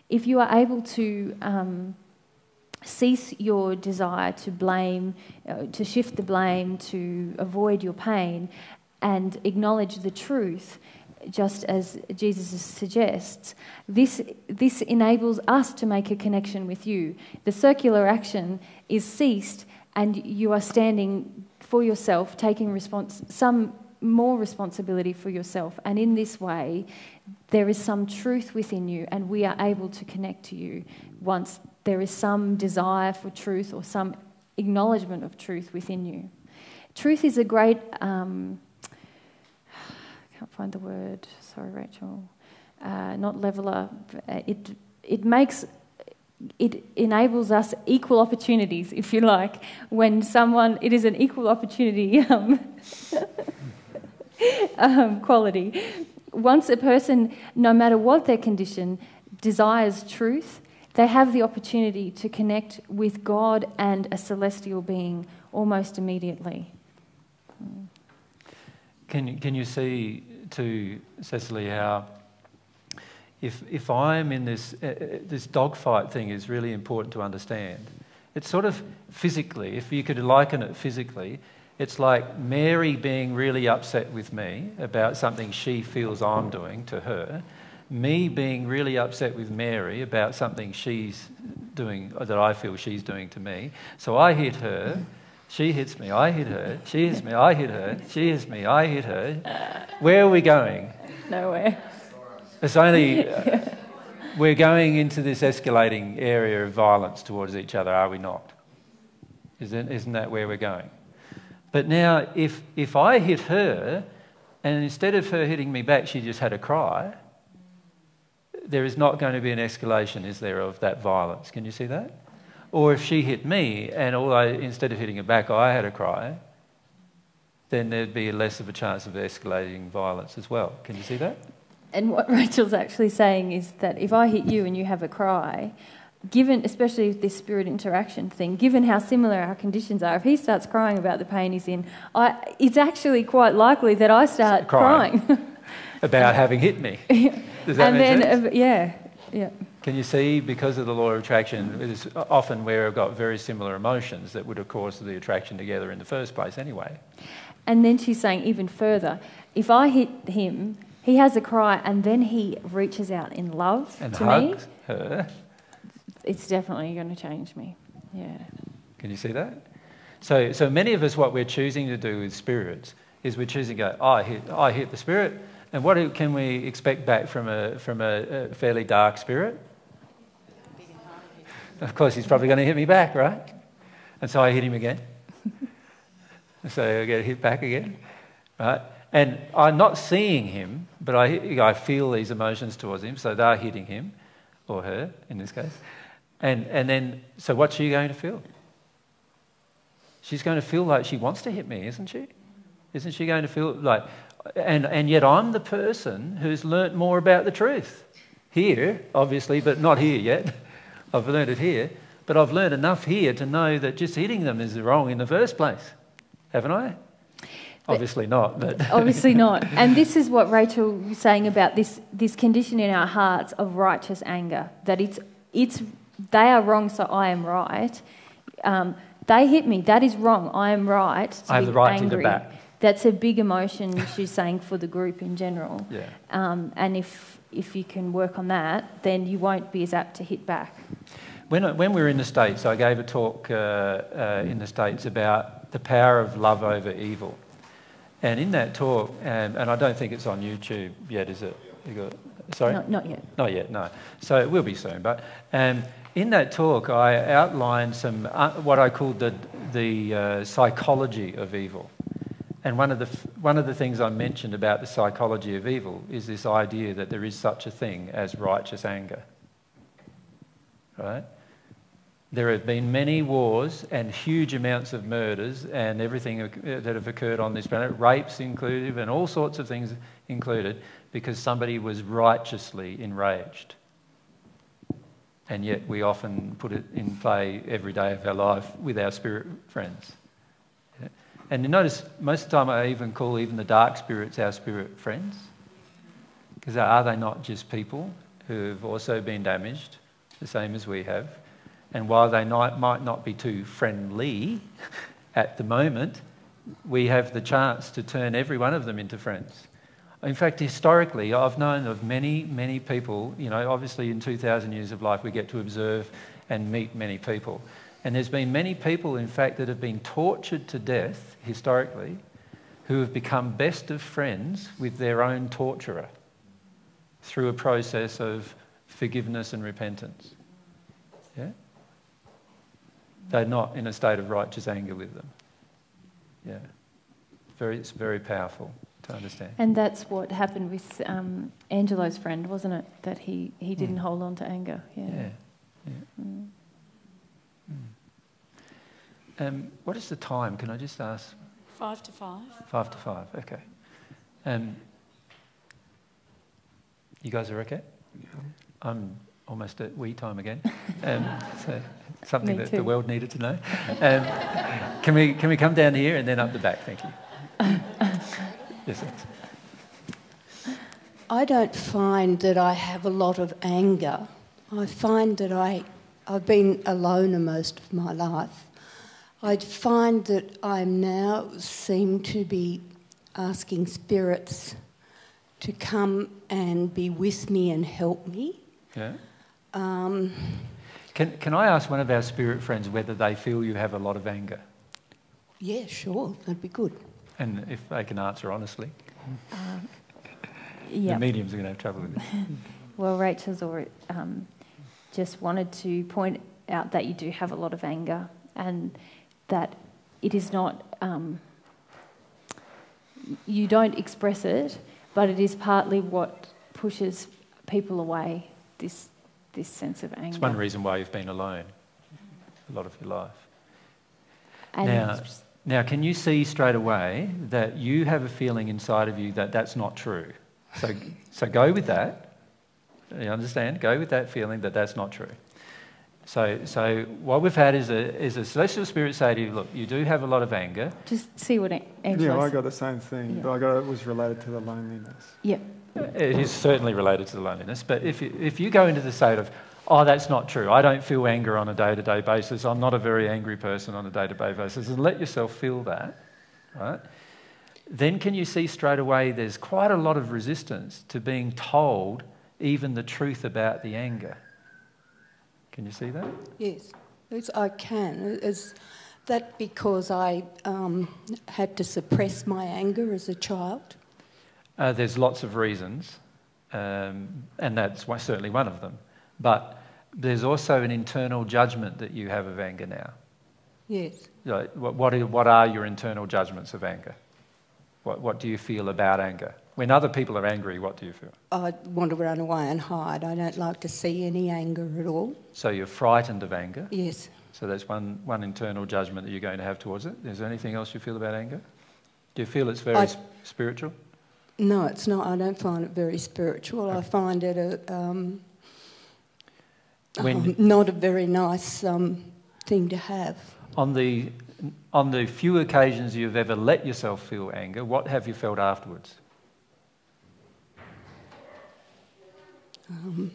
if you are able to um, cease your desire to blame, uh, to shift the blame, to avoid your pain, and acknowledge the truth, just as Jesus suggests, this, this enables us to make a connection with you. The circular action is ceased, and you are standing for yourself, taking respons- some more responsibility for yourself. And in this way, there is some truth within you, and we are able to connect to you once there is some desire for truth or some acknowledgement of truth within you. Truth is a great. Um, I can't find the word. Sorry, Rachel. Uh, not leveler. It it makes it enables us equal opportunities, if you like, when someone, it is an equal opportunity um, um, quality. Once a person, no matter what their condition, desires truth, they have the opportunity to connect with God and a celestial being almost immediately. Can, can you see, to Cecily, how if, if I'm in this, uh, uh, this dogfight thing is really important to understand. It's sort of physically, if you could liken it physically, it's like Mary being really upset with me about something she feels I'm doing to her, me being really upset with Mary about something she's doing, that I feel she's doing to me. So I hit her, she hits me, I hit her, she hits me, I hit her, she hits me, I hit her. Where are we going? Nowhere. It's only uh, we're going into this escalating area of violence towards each other, are we not? Isn't, isn't that where we're going? But now, if, if I hit her, and instead of her hitting me back, she just had a cry, there is not going to be an escalation, is there, of that violence? Can you see that? Or if she hit me, and although instead of hitting her back, I had a cry, then there'd be less of a chance of escalating violence as well. Can you see that? And what Rachel's actually saying is that if I hit you and you have a cry, given, especially this spirit interaction thing, given how similar our conditions are, if he starts crying about the pain he's in, I, it's actually quite likely that I start crying. crying. about having hit me. Does that and make then, sense? Uh, yeah, yeah. Can you see, because of the law of attraction, it is often where I've got very similar emotions that would have caused the attraction together in the first place anyway. And then she's saying even further, if I hit him, he has a cry and then he reaches out in love and to hugs me. her. It's definitely going to change me. Yeah. Can you see that? So, so many of us, what we're choosing to do with spirits is we're choosing to go, I hit, I hit the spirit. And what can we expect back from a, from a, a fairly dark spirit? Of course, he's probably going to hit me back, right? And so I hit him again. so I get hit back again, right? And I'm not seeing him, but I, I feel these emotions towards him, so they're hitting him, or her in this case. And, and then, so what's she going to feel? She's going to feel like she wants to hit me, isn't she? Isn't she going to feel like, and, and yet I'm the person who's learnt more about the truth. Here, obviously, but not here yet. I've learned it here. But I've learned enough here to know that just hitting them is wrong in the first place. Haven't I? Obviously not, but obviously not. And this is what Rachel was saying about this this condition in our hearts of righteous anger. That it's it's they are wrong, so I am right. Um, they hit me. That is wrong. I am right. I have the right angry. to back. That's a big emotion. she's saying for the group in general. Yeah. Um, and if if you can work on that, then you won't be as apt to hit back. When, when we were in the States, I gave a talk uh, uh, in the States about the power of love over evil. And in that talk, and, and I don't think it's on YouTube yet, is it? You got, sorry? Not, not yet. Not yet, no. So it will be soon. But um, in that talk, I outlined some uh, what I called the, the uh, psychology of evil. And one of, the, one of the things I mentioned about the psychology of evil is this idea that there is such a thing as righteous anger. Right? There have been many wars and huge amounts of murders and everything uh, that have occurred on this planet, rapes included, and all sorts of things included, because somebody was righteously enraged. And yet we often put it in play every day of our life with our spirit friends. And you notice most of the time I even call even the dark spirits our spirit friends. Because are they not just people who have also been damaged, the same as we have. And while they not, might not be too friendly at the moment, we have the chance to turn every one of them into friends. In fact, historically, I've known of many, many people, you know, obviously in 2,000 years of life, we get to observe and meet many people. And there's been many people, in fact, that have been tortured to death historically who have become best of friends with their own torturer through a process of forgiveness and repentance. Yeah? They're not in a state of righteous anger with them. Yeah. Very, it's very powerful to understand. And that's what happened with um, Angelo's friend, wasn't it? That he, he didn't mm. hold on to anger. Yeah. yeah. yeah. Mm. Um, what is the time? Can I just ask? Five to five. Five to five, okay. Um, you guys are okay? Yeah. I'm almost at wee time again. Um, so something that the world needed to know. Um, can, we, can we come down here and then up the back? Thank you. yes, thanks. I don't find that I have a lot of anger. I find that I, I've been a loner most of my life. I find that I now seem to be asking spirits to come and be with me and help me. Yeah. Um, can, can I ask one of our spirit friends whether they feel you have a lot of anger? Yeah, sure, that'd be good. And if they can answer honestly. Um, yep. The mediums are going to have trouble with it. well, Rachel's already, um, just wanted to point out that you do have a lot of anger and that it is not, um, you don't express it, but it is partly what pushes people away, this this sense of anger. It's one reason why you've been alone a lot of your life. And now, now, can you see straight away that you have a feeling inside of you that that's not true? So, so go with that. You understand? Go with that feeling that that's not true. So, so what we've had is a, is a celestial spirit say to you, look, you do have a lot of anger. Just see what Angela Yeah, I got the same thing, yeah. but I got it was related to the loneliness. Yeah. It is certainly related to the loneliness, but if you, if you go into the state of, oh, that's not true, I don't feel anger on a day to day basis, I'm not a very angry person on a day to day basis, and let yourself feel that, right? Then can you see straight away there's quite a lot of resistance to being told even the truth about the anger? Can you see that? Yes, I can. Is that because I um, had to suppress my anger as a child? Uh, there's lots of reasons, um, and that's certainly one of them. But there's also an internal judgment that you have of anger now. Yes. Like, what, are, what are your internal judgments of anger? What, what do you feel about anger? When other people are angry, what do you feel? I want to run away and hide. I don't like to see any anger at all. So you're frightened of anger? Yes. So that's one, one internal judgment that you're going to have towards it. Is there anything else you feel about anger? Do you feel it's very I, spiritual? No, it's not. I don't find it very spiritual. Okay. I find it a, um, um, not a very nice um, thing to have. On the, on the few occasions you've ever let yourself feel anger, what have you felt afterwards? Um,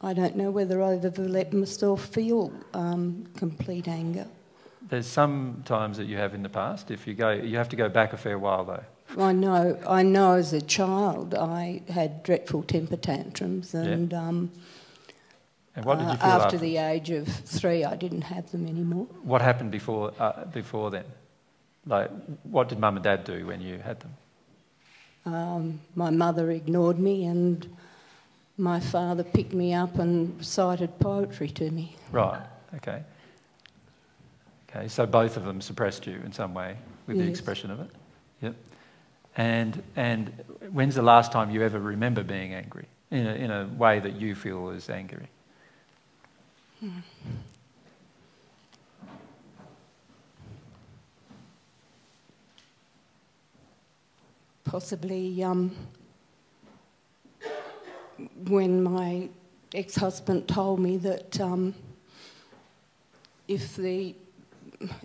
I don't know whether I've ever let myself feel um, complete anger. There's some times that you have in the past. If you go, you have to go back a fair while though. I know. I know. As a child, I had dreadful temper tantrums, and, yeah. um, and what did you feel after, after, the age of three? I didn't have them anymore. What happened before? Uh, before then, like, what did Mum and Dad do when you had them? Um, my mother ignored me, and my father picked me up and recited poetry to me. Right. Okay. Okay. So both of them suppressed you in some way with yes. the expression of it. Yep. And, and when's the last time you ever remember being angry in a, in a way that you feel is angry? Hmm. Possibly um, when my ex husband told me that um, if the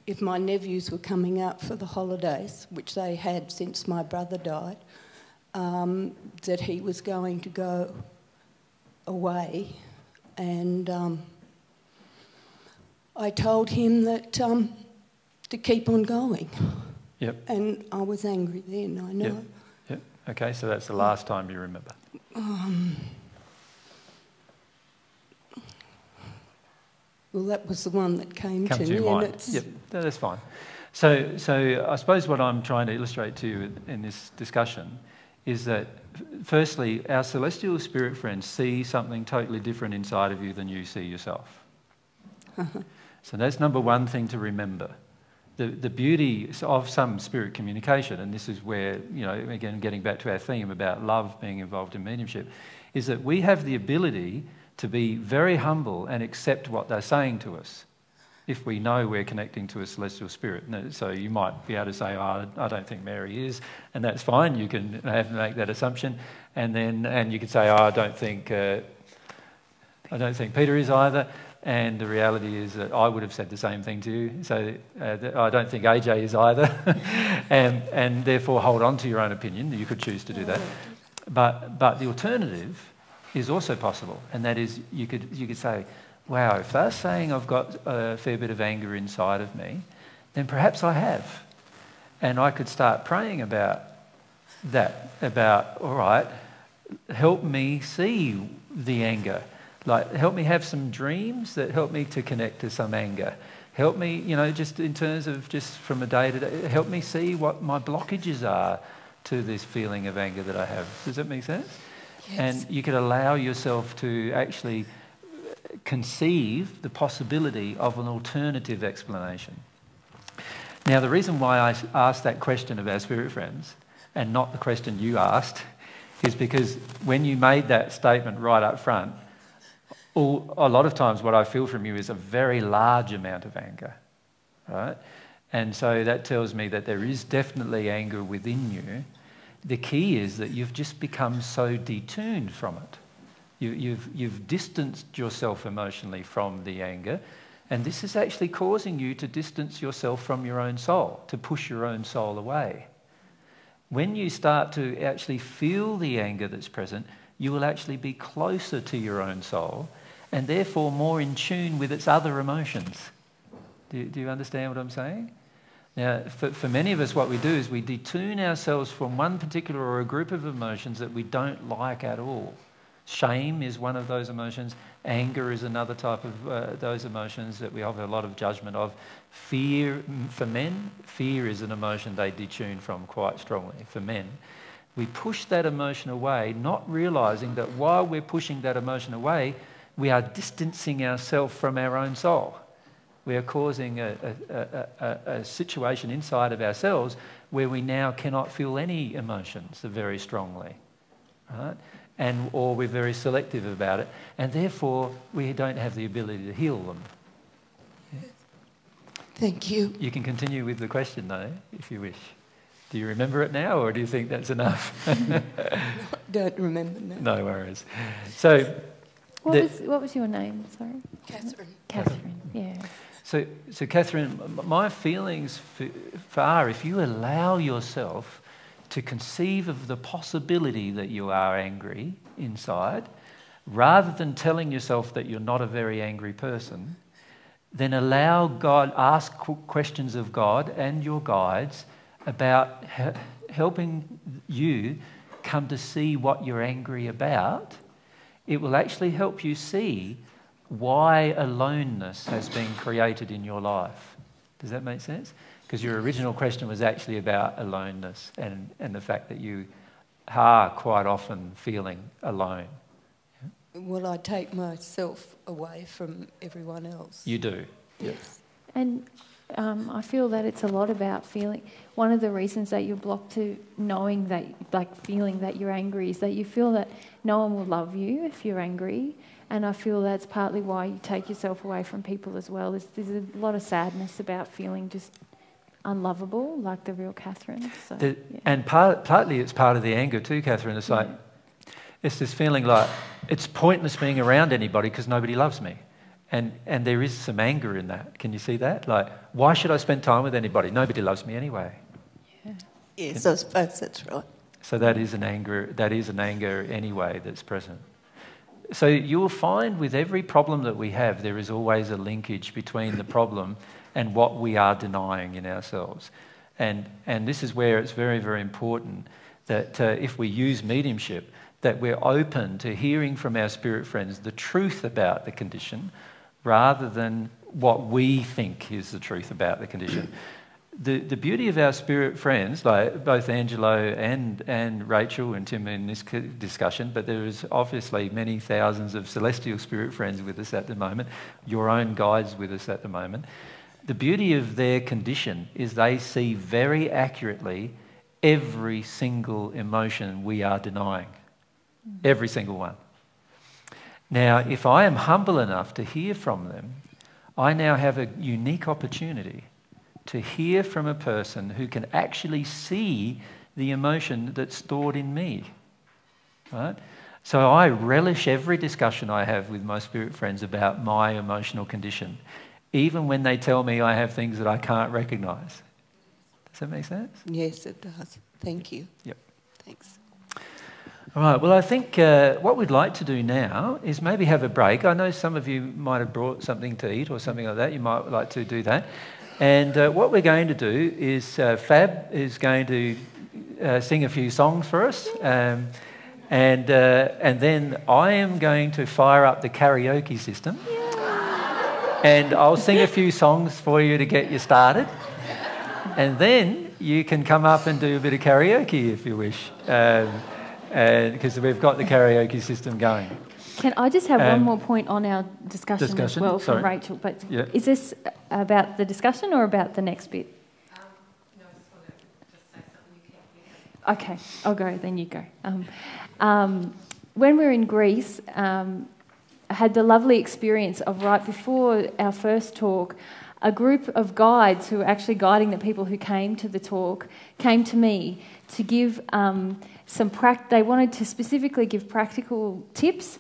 if my nephews were coming out for the holidays, which they had since my brother died, um, that he was going to go away, and um, I told him that um, to keep on going. Yep. And I was angry then, I know. Yep. Yep. Okay, so that's the last time you remember. Um, well, that was the one that came to, to me. mind. it's- Yep, no, that's fine. So, so I suppose what I'm trying to illustrate to you in this discussion is that, firstly, our celestial spirit friends see something totally different inside of you than you see yourself. So that's number one thing to remember. The, the beauty of some spirit communication, and this is where, you know, again, getting back to our theme about love being involved in mediumship, is that we have the ability to be very humble and accept what they're saying to us if we know we're connecting to a celestial spirit. So you might be able to say, oh, I don't think Mary is, and that's fine. You can have make that assumption, and then and you could say, oh, I don't think uh, I don't think Peter is either. And the reality is that I would have said the same thing to you. So uh, I don't think AJ is either. and, and therefore hold on to your own opinion. You could choose to do that. But, but the alternative is also possible. And that is you could, you could say, wow, if they're saying I've got a fair bit of anger inside of me, then perhaps I have. And I could start praying about that, about, all right, help me see the anger. Like, help me have some dreams that help me to connect to some anger. Help me, you know, just in terms of just from a day to day, help me see what my blockages are to this feeling of anger that I have. Does that make sense? Yes. And you could allow yourself to actually conceive the possibility of an alternative explanation. Now, the reason why I asked that question of our spirit friends and not the question you asked is because when you made that statement right up front, all, a lot of times what I feel from you is a very large amount of anger, right? And so that tells me that there is definitely anger within you. The key is that you've just become so detuned from it. You, you've, you've distanced yourself emotionally from the anger, and this is actually causing you to distance yourself from your own soul, to push your own soul away. When you start to actually feel the anger that's present, you will actually be closer to your own soul and therefore more in tune with its other emotions. Do you, do you understand what I'm saying? Now, for, for many of us, what we do is we detune ourselves from one particular or a group of emotions that we don't like at all. Shame is one of those emotions. Anger is another type of uh, those emotions that we have a lot of judgment of. Fear, mm, for men, fear is an emotion they detune from quite strongly. For men, we push that emotion away, not realizing that while we're pushing that emotion away, we are distancing ourselves from our own soul. We are causing a, a, a, a, situation inside of ourselves where we now cannot feel any emotions very strongly. Right? And, or we're very selective about it, and therefore we don't have the ability to heal them. Thank you. You can continue with the question, though, if you wish. Do you remember it now, or do you think that's enough? Don't remember now. no worries. So, What the- was what was your name? Sorry, Catherine. Catherine. Yeah. So, so Catherine, my feelings f- f- are if you allow yourself to conceive of the possibility that you are angry inside, rather than telling yourself that you're not a very angry person, then allow God, ask questions of God and your guides about helping you come to see what you're angry about. It will actually help you see why aloneness has been created in your life. Does that make sense? Because your original question was actually about aloneness and, and the fact that you are quite often feeling alone. Well, I take myself away from everyone else. You do. Yes. And um, I feel that it's a lot about feeling. One of the reasons that you're blocked to knowing that, like feeling that you're angry, is that you feel that no one will love you if you're angry. And I feel that's partly why you take yourself away from people as well. There's, there's a lot of sadness about feeling just unlovable, like the real Catherine. So, The- yeah. And part, partly it's part of the anger too, Catherine. It's like, it's this feeling like it's pointless being around anybody because nobody loves me. And, and there is some anger in that. Can you see that? Like, why should I spend time with anybody? Nobody loves me anyway. Yeah. Yes, I suppose that's right. So that is an anger. That is an anger anyway that's present. so you'll find with every problem that we have, there is always a linkage between the problem and what we are denying in ourselves. And, and this is where it's very, very important that uh, if we use mediumship, that we're open to hearing from our spirit friends the truth about the condition rather than what we think is the truth about the condition. The, the beauty of our spirit friends, like both Angelo and, and Rachel and Tim in this discussion, but there is obviously many thousands of celestial spirit friends with us at the moment, your own guides with us at the moment. The beauty of their condition is they see very accurately every single emotion we are denying. Mm-hmm. Every single one. Now, if I am humble enough to hear from them, I now have a unique opportunity to hear from a person who can actually see the emotion that's stored in me. Right? So I relish every discussion I have with my spirit friends about my emotional condition, even when they tell me I have things that I can't recognize. Does that make sense? Yes, it does. Thank you. Yep. Thanks. Right, well, I think uh, what we'd like to do now is maybe have a break. I know some of you might have brought something to eat or something like that. You might like to do that. And uh, what we're going to do is uh, Fab is going to uh, sing a few songs for us. Um, and, uh, and then I am going to fire up the karaoke system. And I'll sing a few songs for you to get you started. And then you can come up and do a bit of karaoke if you wish. Um, because we've got the karaoke system going. Can I just have Um, one more point on our discussion, discussion? as well from Sorry. Rachel? But Yeah. is this about the discussion or about the next bit? Okay, I'll go, then you go. Um, um, when we were in Greece, um, I had the lovely experience of right before our first talk, a group of guides who were actually guiding the people who came to the talk came to me to give um, some. They wanted to specifically give practical tips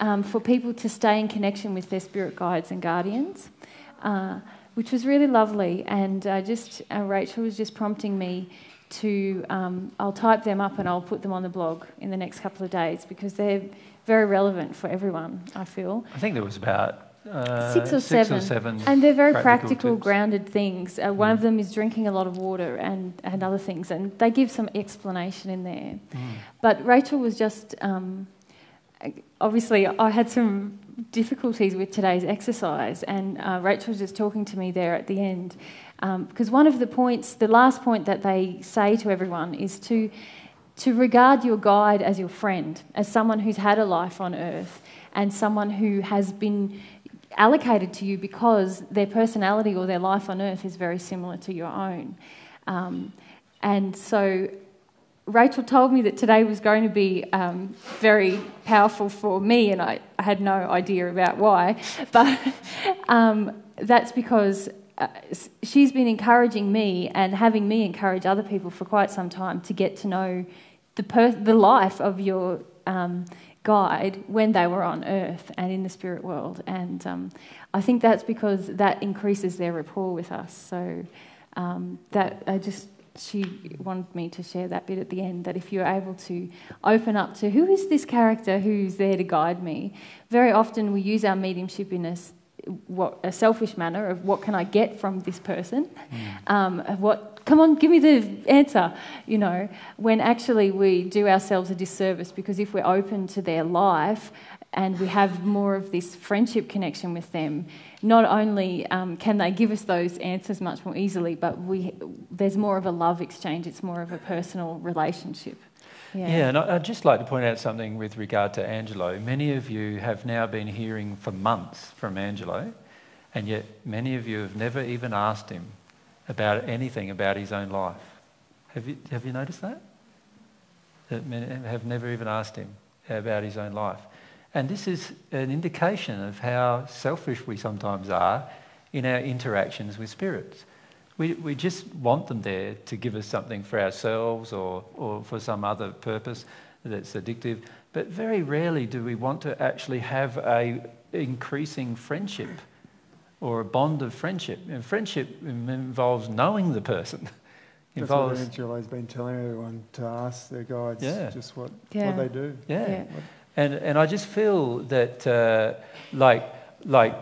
um, for people to stay in connection with their spirit guides and guardians, uh, which was really lovely. And uh, just uh, Rachel was just prompting me to. Um, I'll type them up and I'll put them on the blog in the next couple of days because they're very relevant for everyone. I feel. I think there was about uh, Six or, seven. seven And they're very practical, tips. grounded things. Uh, one of them is drinking a lot of water and, and other things, and they give some explanation in there. Mm. But Rachel was just, um, obviously, I had some difficulties with today's exercise, and uh, Rachel was just talking to me there at the end. Um, because one of the points, the last point that they say to everyone is to, to regard your guide as your friend, as someone who's had a life on earth, and someone who has been allocated to you because their personality or their life on earth is very similar to your own. Um, and so Rachel told me that today was going to be um, very powerful for me, and I, I, had no idea about why. But um, that's because uh, she's been encouraging me and having me encourage other people for quite some time to get to know the, the life of your um, guide when they were on earth and in the spirit world. And um, I think that's because that increases their rapport with us. So um, that I just she wanted me to share that bit at the end that if you're able to open up to who is this character who's there to guide me, very often we use our mediumship in a, what, a selfish manner of what can I get from this person, mm. um, what come on, give me the answer, you know, when actually we do ourselves a disservice because if we're open to their life and we have more of this friendship connection with them, not only um, can they give us those answers much more easily, but we, there's more of a love exchange, it's more of a personal relationship. Yeah. yeah, and I'd just like to point out something with regard to Angelo. Many of you have now been hearing for months from Angelo, and yet many of you have never even asked him about anything about his own life. Have you, have you noticed that? That many have never even asked him about his own life. And this is an indication of how selfish we sometimes are in our interactions with spirits. We, we just want them there to give us something for ourselves or, or for some other purpose that's addictive. But very rarely do we want to actually have a increasing friendship or a bond of friendship. And friendship involves knowing the person. That's involves, what Angelo's been telling everyone to ask their guides Yeah. just what, Yeah. what they do. yeah. Yeah. And, and I just feel that, uh, like, like,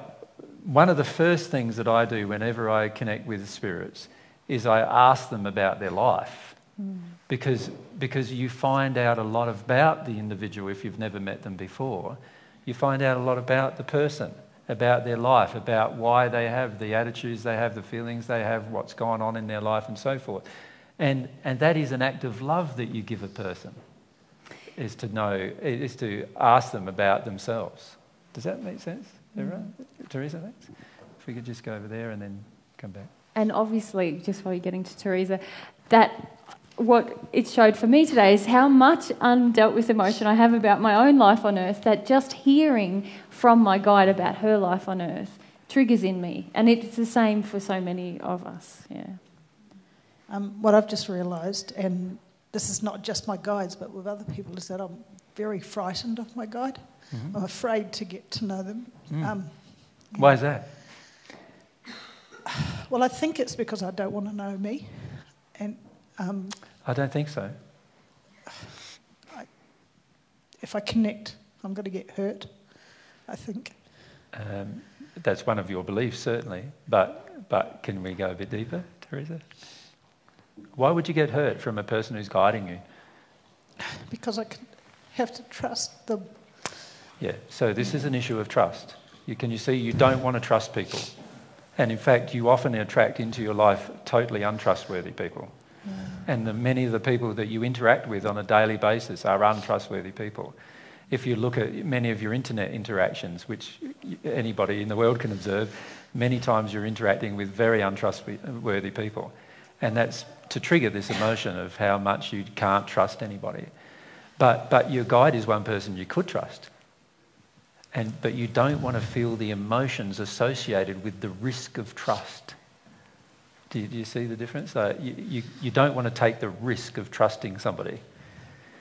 one of the first things that I do whenever I connect with spirits is I ask them about their life. Mm. Because, because you find out a lot about the individual if you've never met them before. You find out a lot about the person, about their life, about why they have the attitudes they have, the feelings they have, what's going on in their life, and so forth. And, and that is an act of love that you give a person is to know, is to ask them about themselves. Does that make sense? Mm. Teresa, thanks. If we could just go over there and then come back. And obviously, just while you're getting to Teresa, that what it showed for me today is how much undealt with emotion I have about my own life on earth that just hearing from my guide about her life on earth triggers in me. And it's the same for so many of us. Yeah. Um, what I've just realised, and this is not just my guides, but with other people, is that I'm very frightened of my guide. Mm-hmm. I'm afraid to get to know them. Mm. Um, Why is that? Well, I think it's because I don't want to know me, and um, I don't think so. I, if I connect, I'm going to get hurt. I think. Um, that's one of your beliefs, certainly. But but can we go a bit deeper, Teresa? Why would you get hurt from a person who's guiding you? Because I have to trust them. Yeah, so this is an issue of trust. You, can you see you don't want to trust people? And in fact, you often attract into your life totally untrustworthy people. And the, many of the people that you interact with on a daily basis are untrustworthy people. If you look at many of your internet interactions, which anybody in the world can observe, many times you're interacting with very untrustworthy people. And that's to trigger this emotion of how much you can't trust anybody. But, but your guide is one person you could trust. And, but you don't want to feel the emotions associated with the risk of trust. Do you, do you see the difference? Uh, you, you, you, don't want to take the risk of trusting somebody.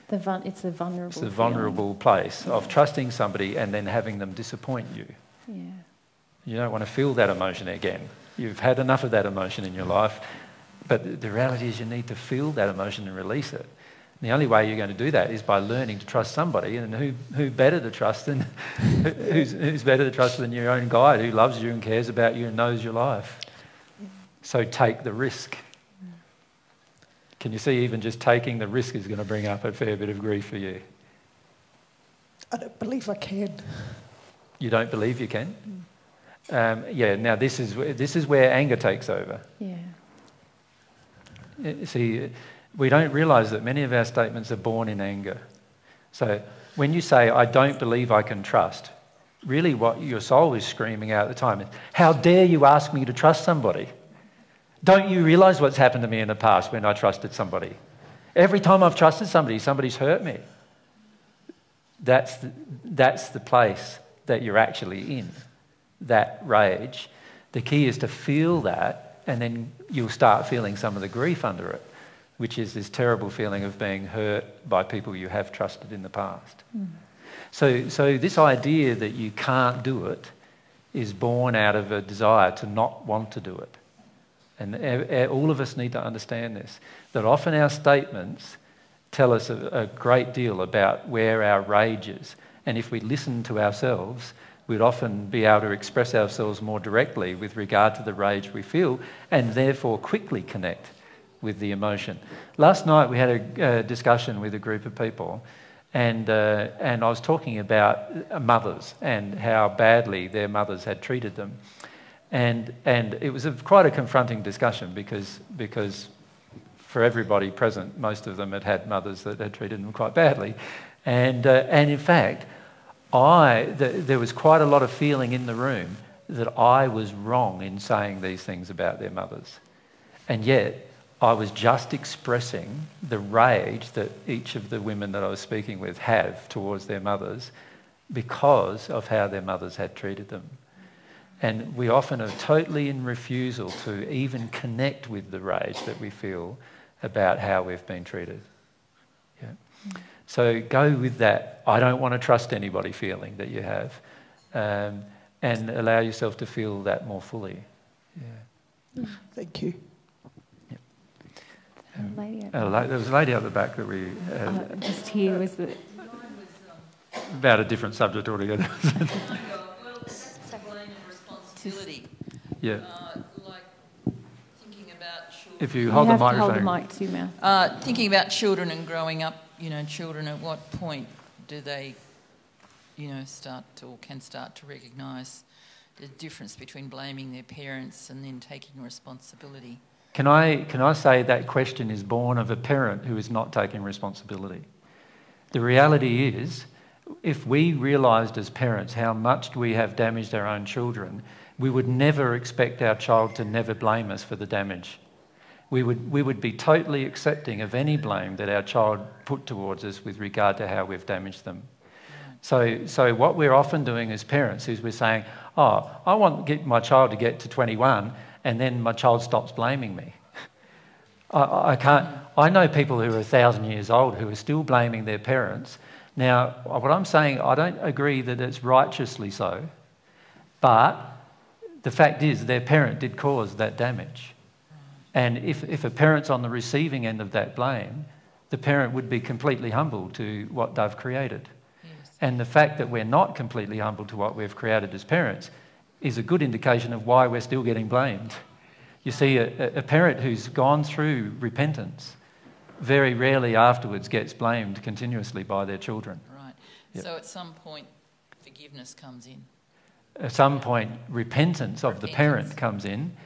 The vul- it's a vulnerable It's a vulnerable place of trusting somebody and then having them disappoint you. Yeah. You don't want to feel that emotion again. You've had enough of that emotion in your life. But the reality is you need to feel that emotion and release it. And the only way you're going to do that is by learning to trust somebody. And who, who better to trust than who's, who's better to trust than your own guide who loves you and cares about you and knows your life? So take the risk. Can you see even just taking the risk is going to bring up a fair bit of grief for you? I don't believe I can. You don't believe you can? Um, yeah, now this is, this is where anger takes over. Yeah. See, we don't realize that many of our statements are born in anger. So when you say, I don't believe I can trust, really what your soul is screaming out at the time is, How dare you ask me to trust somebody? Don't you realize what's happened to me in the past when I trusted somebody? Every time I've trusted somebody, somebody's hurt me. That's the, that's the place that you're actually in, that rage. The key is to feel that and then you'll start feeling some of the grief under it, which is this terrible feeling of being hurt by people you have trusted in the past. Mm. So, so this idea that you can't do it is born out of a desire to not want to do it. And all of us need to understand this that often our statements tell us a, great deal about where our rage is. And if we listen to ourselves, we'd often be able to express ourselves more directly with regard to the rage we feel and therefore quickly connect with the emotion. Last night we had a, a discussion with a group of people and, uh, and I was talking about mothers and how badly their mothers had treated them. And, and it was a, quite a confronting discussion because, because for everybody present, most of them had had mothers that had treated them quite badly. And, uh, and in fact, I, the, there was quite a lot of feeling in the room that I was wrong in saying these things about their mothers. And yet, I was just expressing the rage that each of the women that I was speaking with have towards their mothers because of how their mothers had treated them. And we often are totally in refusal to even connect with the rage that we feel about how we've been treated. Yeah. So go with that, I don't want to trust anybody feeling that you have, um, and allow yourself to feel that more fully. Yeah. Thank you. Um, uh, there was a lady at the back that we. Uh, just here was the. about a different subject altogether. responsibility. Yeah. Uh, like thinking about children. If you You hold the microphone. hold the mic to your mouth. Uh, thinking about children and growing up, you know, children at what point do they, you know, start to, or can start to recognise the difference between blaming their parents and then taking responsibility? Can I, can I say that question is born of a parent who is not taking responsibility? The reality is, if we realised as parents how much we have damaged our own children, we would never expect our child to never blame us for the damage. We would, we would be totally accepting of any blame that our child put towards us with regard to how we've damaged them. So, so what we're often doing as parents is we're saying, oh, I want get my child to get to 21 and then my child stops blaming me. I, I can't, I know people who are a thousand years old who are still blaming their parents. Now, what I'm saying, I don't agree that it's righteously so, but the fact is their parent did cause that damage. And if, if a parent's on the receiving end of that blame, the parent would be completely humble to what they've created. And the fact that we're not completely humble to what we've created as parents is a good indication of why we're still getting blamed. You see, a, a parent who's gone through repentance very rarely afterwards gets blamed continuously by their children. Right. Yep. So at some point, forgiveness comes in. At some point, repentance of the parent comes in.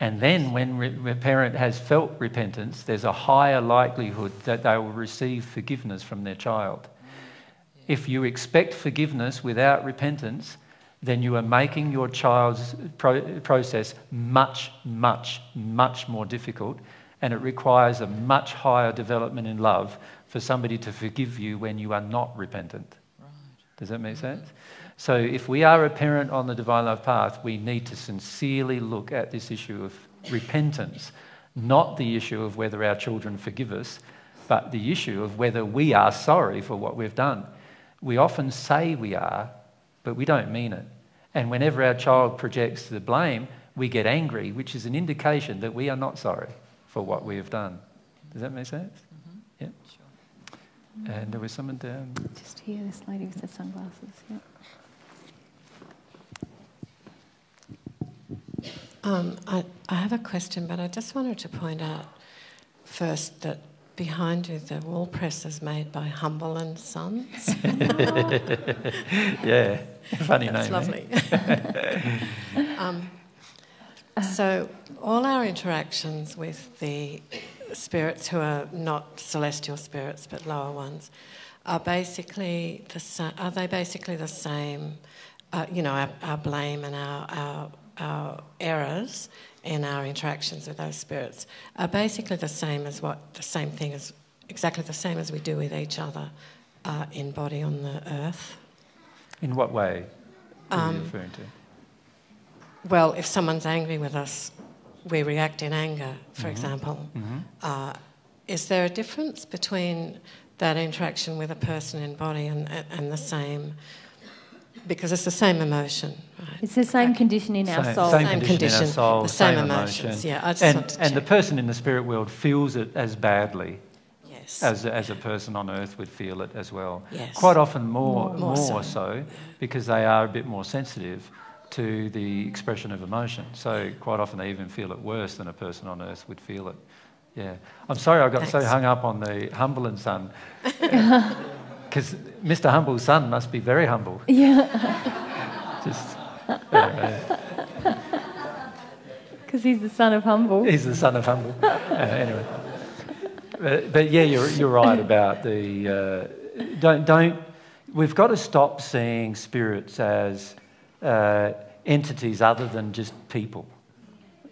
And then, when the parent has felt repentance, there's a higher likelihood that they will receive forgiveness from their child. Mm, if you expect forgiveness without repentance, then you are making your child's pro- process much, much, much more difficult, and it requires a much higher development in love for somebody to forgive you when you are not repentant. Does that make mm-hmm. sense? So, if we are a parent on the divine love path, we need to sincerely look at this issue of repentance, not the issue of whether our children forgive us, but the issue of whether we are sorry for what we've done. We often say we are, but we don't mean it. And whenever our child projects the blame, we get angry, which is an indication that we are not sorry for what we have done. Does that make sense? Mm-hmm. Yeah. Sure. And there was someone down. Just here, this lady with the sunglasses. Yeah. Um, I, I have a question, but I just wanted to point out first that behind you the wall press is made by Humble and Sons. yeah, funny That's name. lovely. eh? um, so all our interactions with the spirits who are not celestial spirits but lower ones are basically the sa- are they basically the same? Uh, you know, our, our blame and our, our our errors in our interactions with those spirits are basically the same as what the same thing as exactly the same as we do with each other uh, in body on the earth. In what way are you Um, referring to? Well, if someone's angry with us, we react in anger, for Mhm. example. Mhm. Uh, is there a difference between that interaction with a person in body and, and the same? Because it's the same emotion, right? It's the same condition in our Same- soul. Same, Same condition, in our soul, the same emotion. emotions, yeah, I just and, to and the person in the spirit world feels it as badly Yes. as, as a person on earth would feel it as well. Yes. Quite often more, More- more, more so, so. because they are a bit more sensitive to the expression of emotion. So quite often they even feel it worse than a person on earth would feel it. Yeah. I'm sorry I got so hung up on the humble and son. Because Mr. Humble's son must be very humble. Yeah. Just, Because he's the son of humble. He's the son of humble. Uh, anyway, but, but yeah, you're, you're right about the uh, don't don't. We've got to stop seeing spirits as uh, entities other than just people.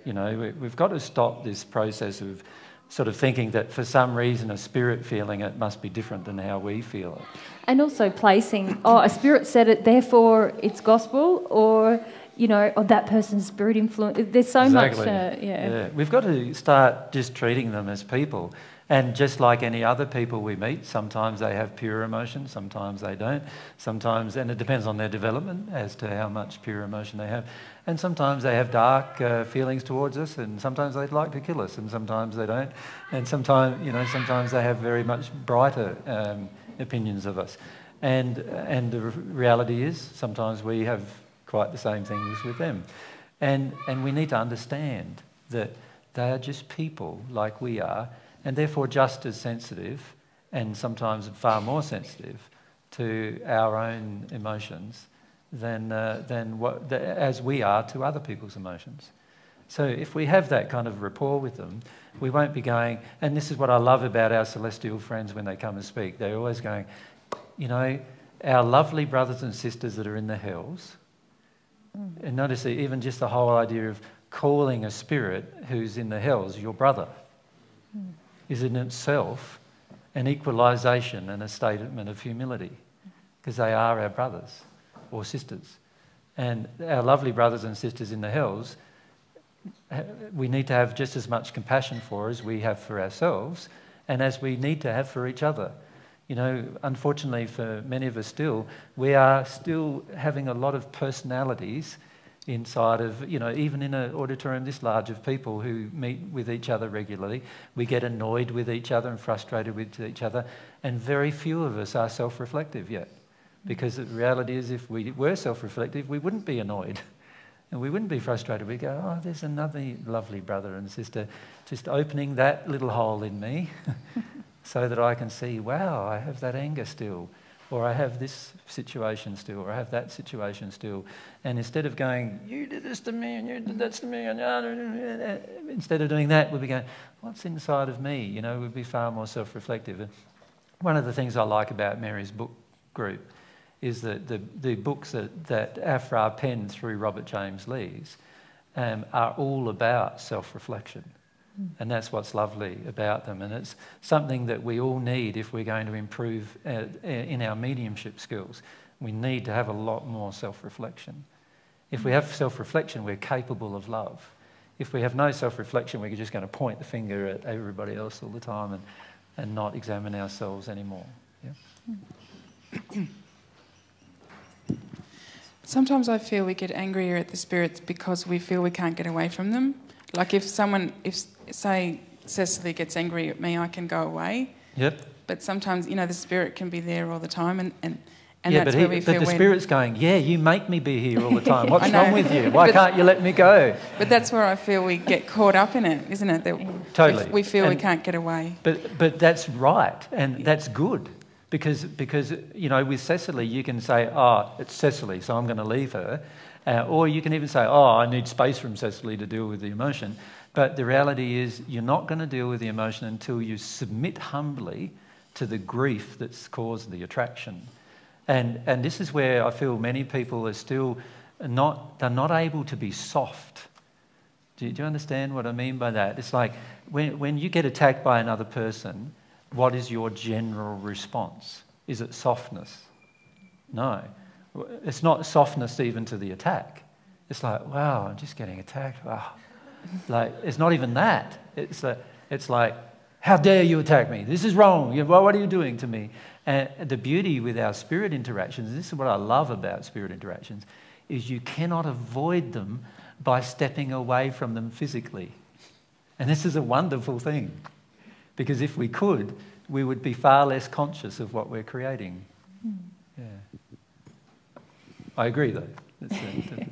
You know, we, we've got to stop this process of sort of thinking that for some reason a spirit feeling it must be different than how we feel it. And also placing, oh, a spirit said it, therefore it's gospel, or, you know, oh, that person's spirit influence. There's so much, uh, yeah. We've got to start just treating them as people. And just like any other people we meet, sometimes they have pure emotion, sometimes they don't. Sometimes, and it depends on their development as to how much pure emotion they have. And sometimes they have dark uh, feelings towards us, and sometimes they'd like to kill us, and sometimes they don't. And sometimes, you know, sometimes they have very much brighter um, opinions of us. And, and the reality is, sometimes we have quite the same things with them. And, and we need to understand that they are just people like we are, and therefore just as sensitive, and sometimes far more sensitive to our own emotions than, uh, than what, the, as we are to other people's emotions. So if we have that kind of rapport with them, we won't be going, and this is what I love about our celestial friends when they come and speak. They're always going, you know, our lovely brothers and sisters that are in the hells, and notice even just the whole idea of calling a spirit who's in the hells your brother is in itself an equalization and a statement of humility because they are our brothers or sisters. And our lovely brothers and sisters in the hells, we need to have just as much compassion for as we have for ourselves and as we need to have for each other. You know, unfortunately for many of us still, we are still having a lot of personalities inside of, you know, even in an auditorium this large of people who meet with each other regularly, we get annoyed with each other and frustrated with each other, and very few of us are self reflective yet. Because the reality is, if we were self reflective, we wouldn't be annoyed and we wouldn't be frustrated. We'd go, oh, there's another lovely brother and sister just opening that little hole in me so that I can see, wow, I have that anger still or I have this situation still, or I have that situation still. And instead of going, you did this to me, and you did that to me, and instead of doing that, we'd be going, what's inside of me? You know, we'd be far more self reflective. And one of the things I like about Mary's book group is that the, the books that, that Aphraar penned through Robert James Lees um, are all about self reflection. And that's what's lovely about them. And it's something that we all need if we're going to improve uh, uh, in our mediumship skills. We need to have a lot more self reflection. If we have self reflection, we're capable of love. If we have no self reflection, we're just going to point the finger at everybody else all the time and, and not examine ourselves anymore. Yeah? Sometimes I feel we get angrier at the spirits because we feel we can't get away from them. Like if someone, if say Cecily gets angry at me, I can go away. Yep. But sometimes, you know, the spirit can be there all the time, and and, and yeah, that's but, he, where we but feel the when- spirit's going, yeah, you make me be here all the time. What's wrong with you? Why But- can't you let me go? But that's where I feel we get caught up in it, isn't it? That Totally. we, feel we can't get away. But, but that's right, and that's good. Because, because, you know, with Cecily, you can say, oh, it's Cecily, so I'm going to leave her. Uh, or you can even say, oh, I need space from Cecily to deal with the emotion. But the reality is, you're not going to deal with the emotion until you submit humbly to the grief that's caused the attraction. And, and this is where I feel many people are still not, they're not able to be soft. Do you, do you understand what I mean by that? It's like when, when you get attacked by another person, what is your general response? Is it softness? No. It's not softness even to the attack. It's like, wow, I'm just getting attacked. Wow. Like, it's not even that. It's, a, it's like, how dare you attack me? This is wrong. You- What are you doing to me? And the beauty with our spirit interactions, this is what I love about spirit interactions, is you cannot avoid them by stepping away from them physically. And this is a wonderful thing. Because if we could, we would be far less conscious of what we're creating. Hmm. Yeah. I agree, though. It's a-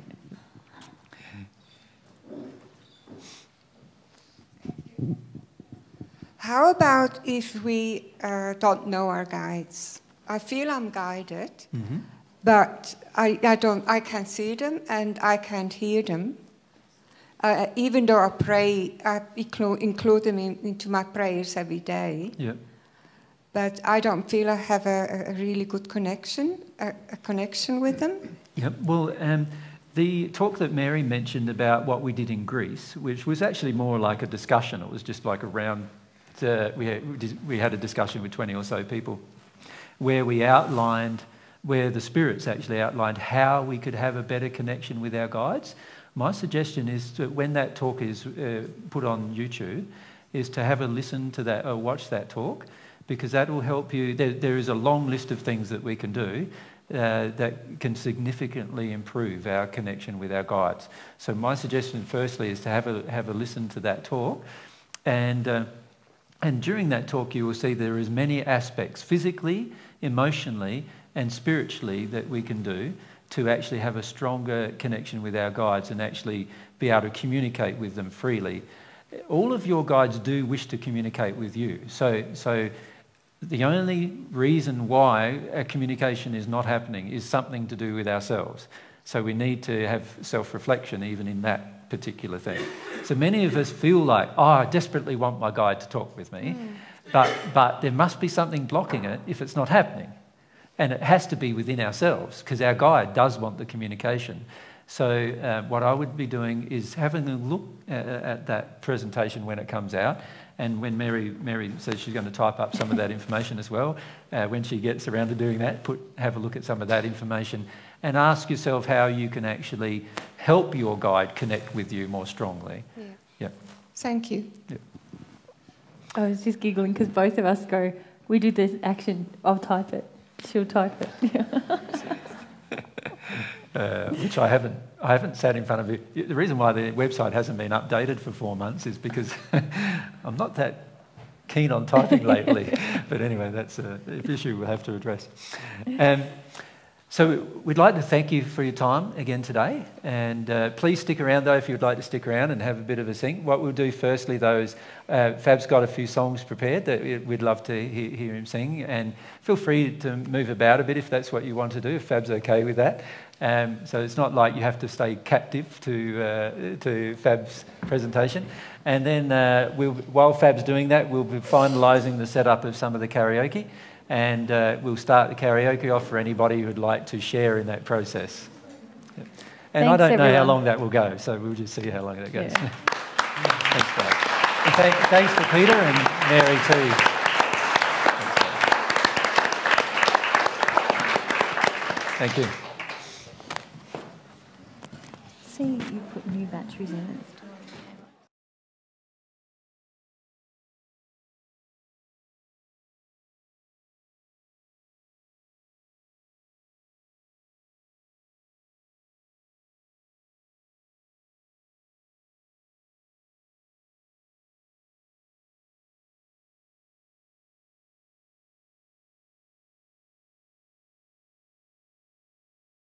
How about if we uh, don't know our guides? I feel I'm guided, Mm-hmm. but I, I don't. I can see them and I can't hear them. Uh, even though I pray, I include, include them in, into my prayers every day. Yeah. But I don't feel I have a, a really good connection, a, a connection with them. Yep. Well, um, the talk that Mary mentioned about what we did in Greece, which was actually more like a discussion, it was just like a round, uh, we, had, we had a discussion with 20 or so people where we outlined, where the spirits actually outlined how we could have a better connection with our guides. My suggestion is that when that talk is uh, put on YouTube, is to have a listen to that or watch that talk because that will help you. There, there is a long list of things that we can do uh, that can significantly improve our connection with our guides. So my suggestion, firstly, is to have a have a listen to that talk, and uh, and during that talk, you will see there is many aspects, physically, emotionally, and spiritually that we can do to actually have a stronger connection with our guides and actually be able to communicate with them freely. All of your guides do wish to communicate with you. So, so the only reason why our communication is not happening is something to do with ourselves. So we need to have self reflection even in that particular thing. So many of us feel like, oh, I desperately want my guide to talk with me, mm. but, but there must be something blocking it if it's not happening. And it has to be within ourselves because our guide does want the communication. So, uh, what I would be doing is having a look at, at, that presentation when it comes out. And when Mary, Mary says she's going to type up some of that information as well, uh, when she gets around to doing that, put, have a look at some of that information and ask yourself how you can actually help your guide connect with you more strongly. Yeah. yeah. Thank you. Yeah. I was just giggling because both of us go, we do this action, I'll type it, she'll type it. uh, which I haven't, I haven't sat in front of you. The reason why the website hasn't been updated for four months is because I'm not that keen on typing lately. but anyway, that's an issue we'll have to address. Um, so we'd like to thank you for your time again today, and uh, please stick around though if you'd like to stick around and have a bit of a sing. What we'll do firstly though is uh, Fab's got a few songs prepared that we'd love to hear, hear, him sing, and feel free to move about a bit if that's what you want to do, if Fab's okay with that. Um, so it's not like you have to stay captive to, uh, to Fab's presentation. And then uh, we'll, while Fab's doing that, we'll be finalising the setup of some of the karaoke and uh, we'll start the karaoke off for anybody who'd like to share in that process. And Thanks, I don't everyone. know how long that will go, so we'll just see how long that goes. Yeah. thanks. And th- thanks to Peter and Mary too. Thank you. See, you put new batteries in it.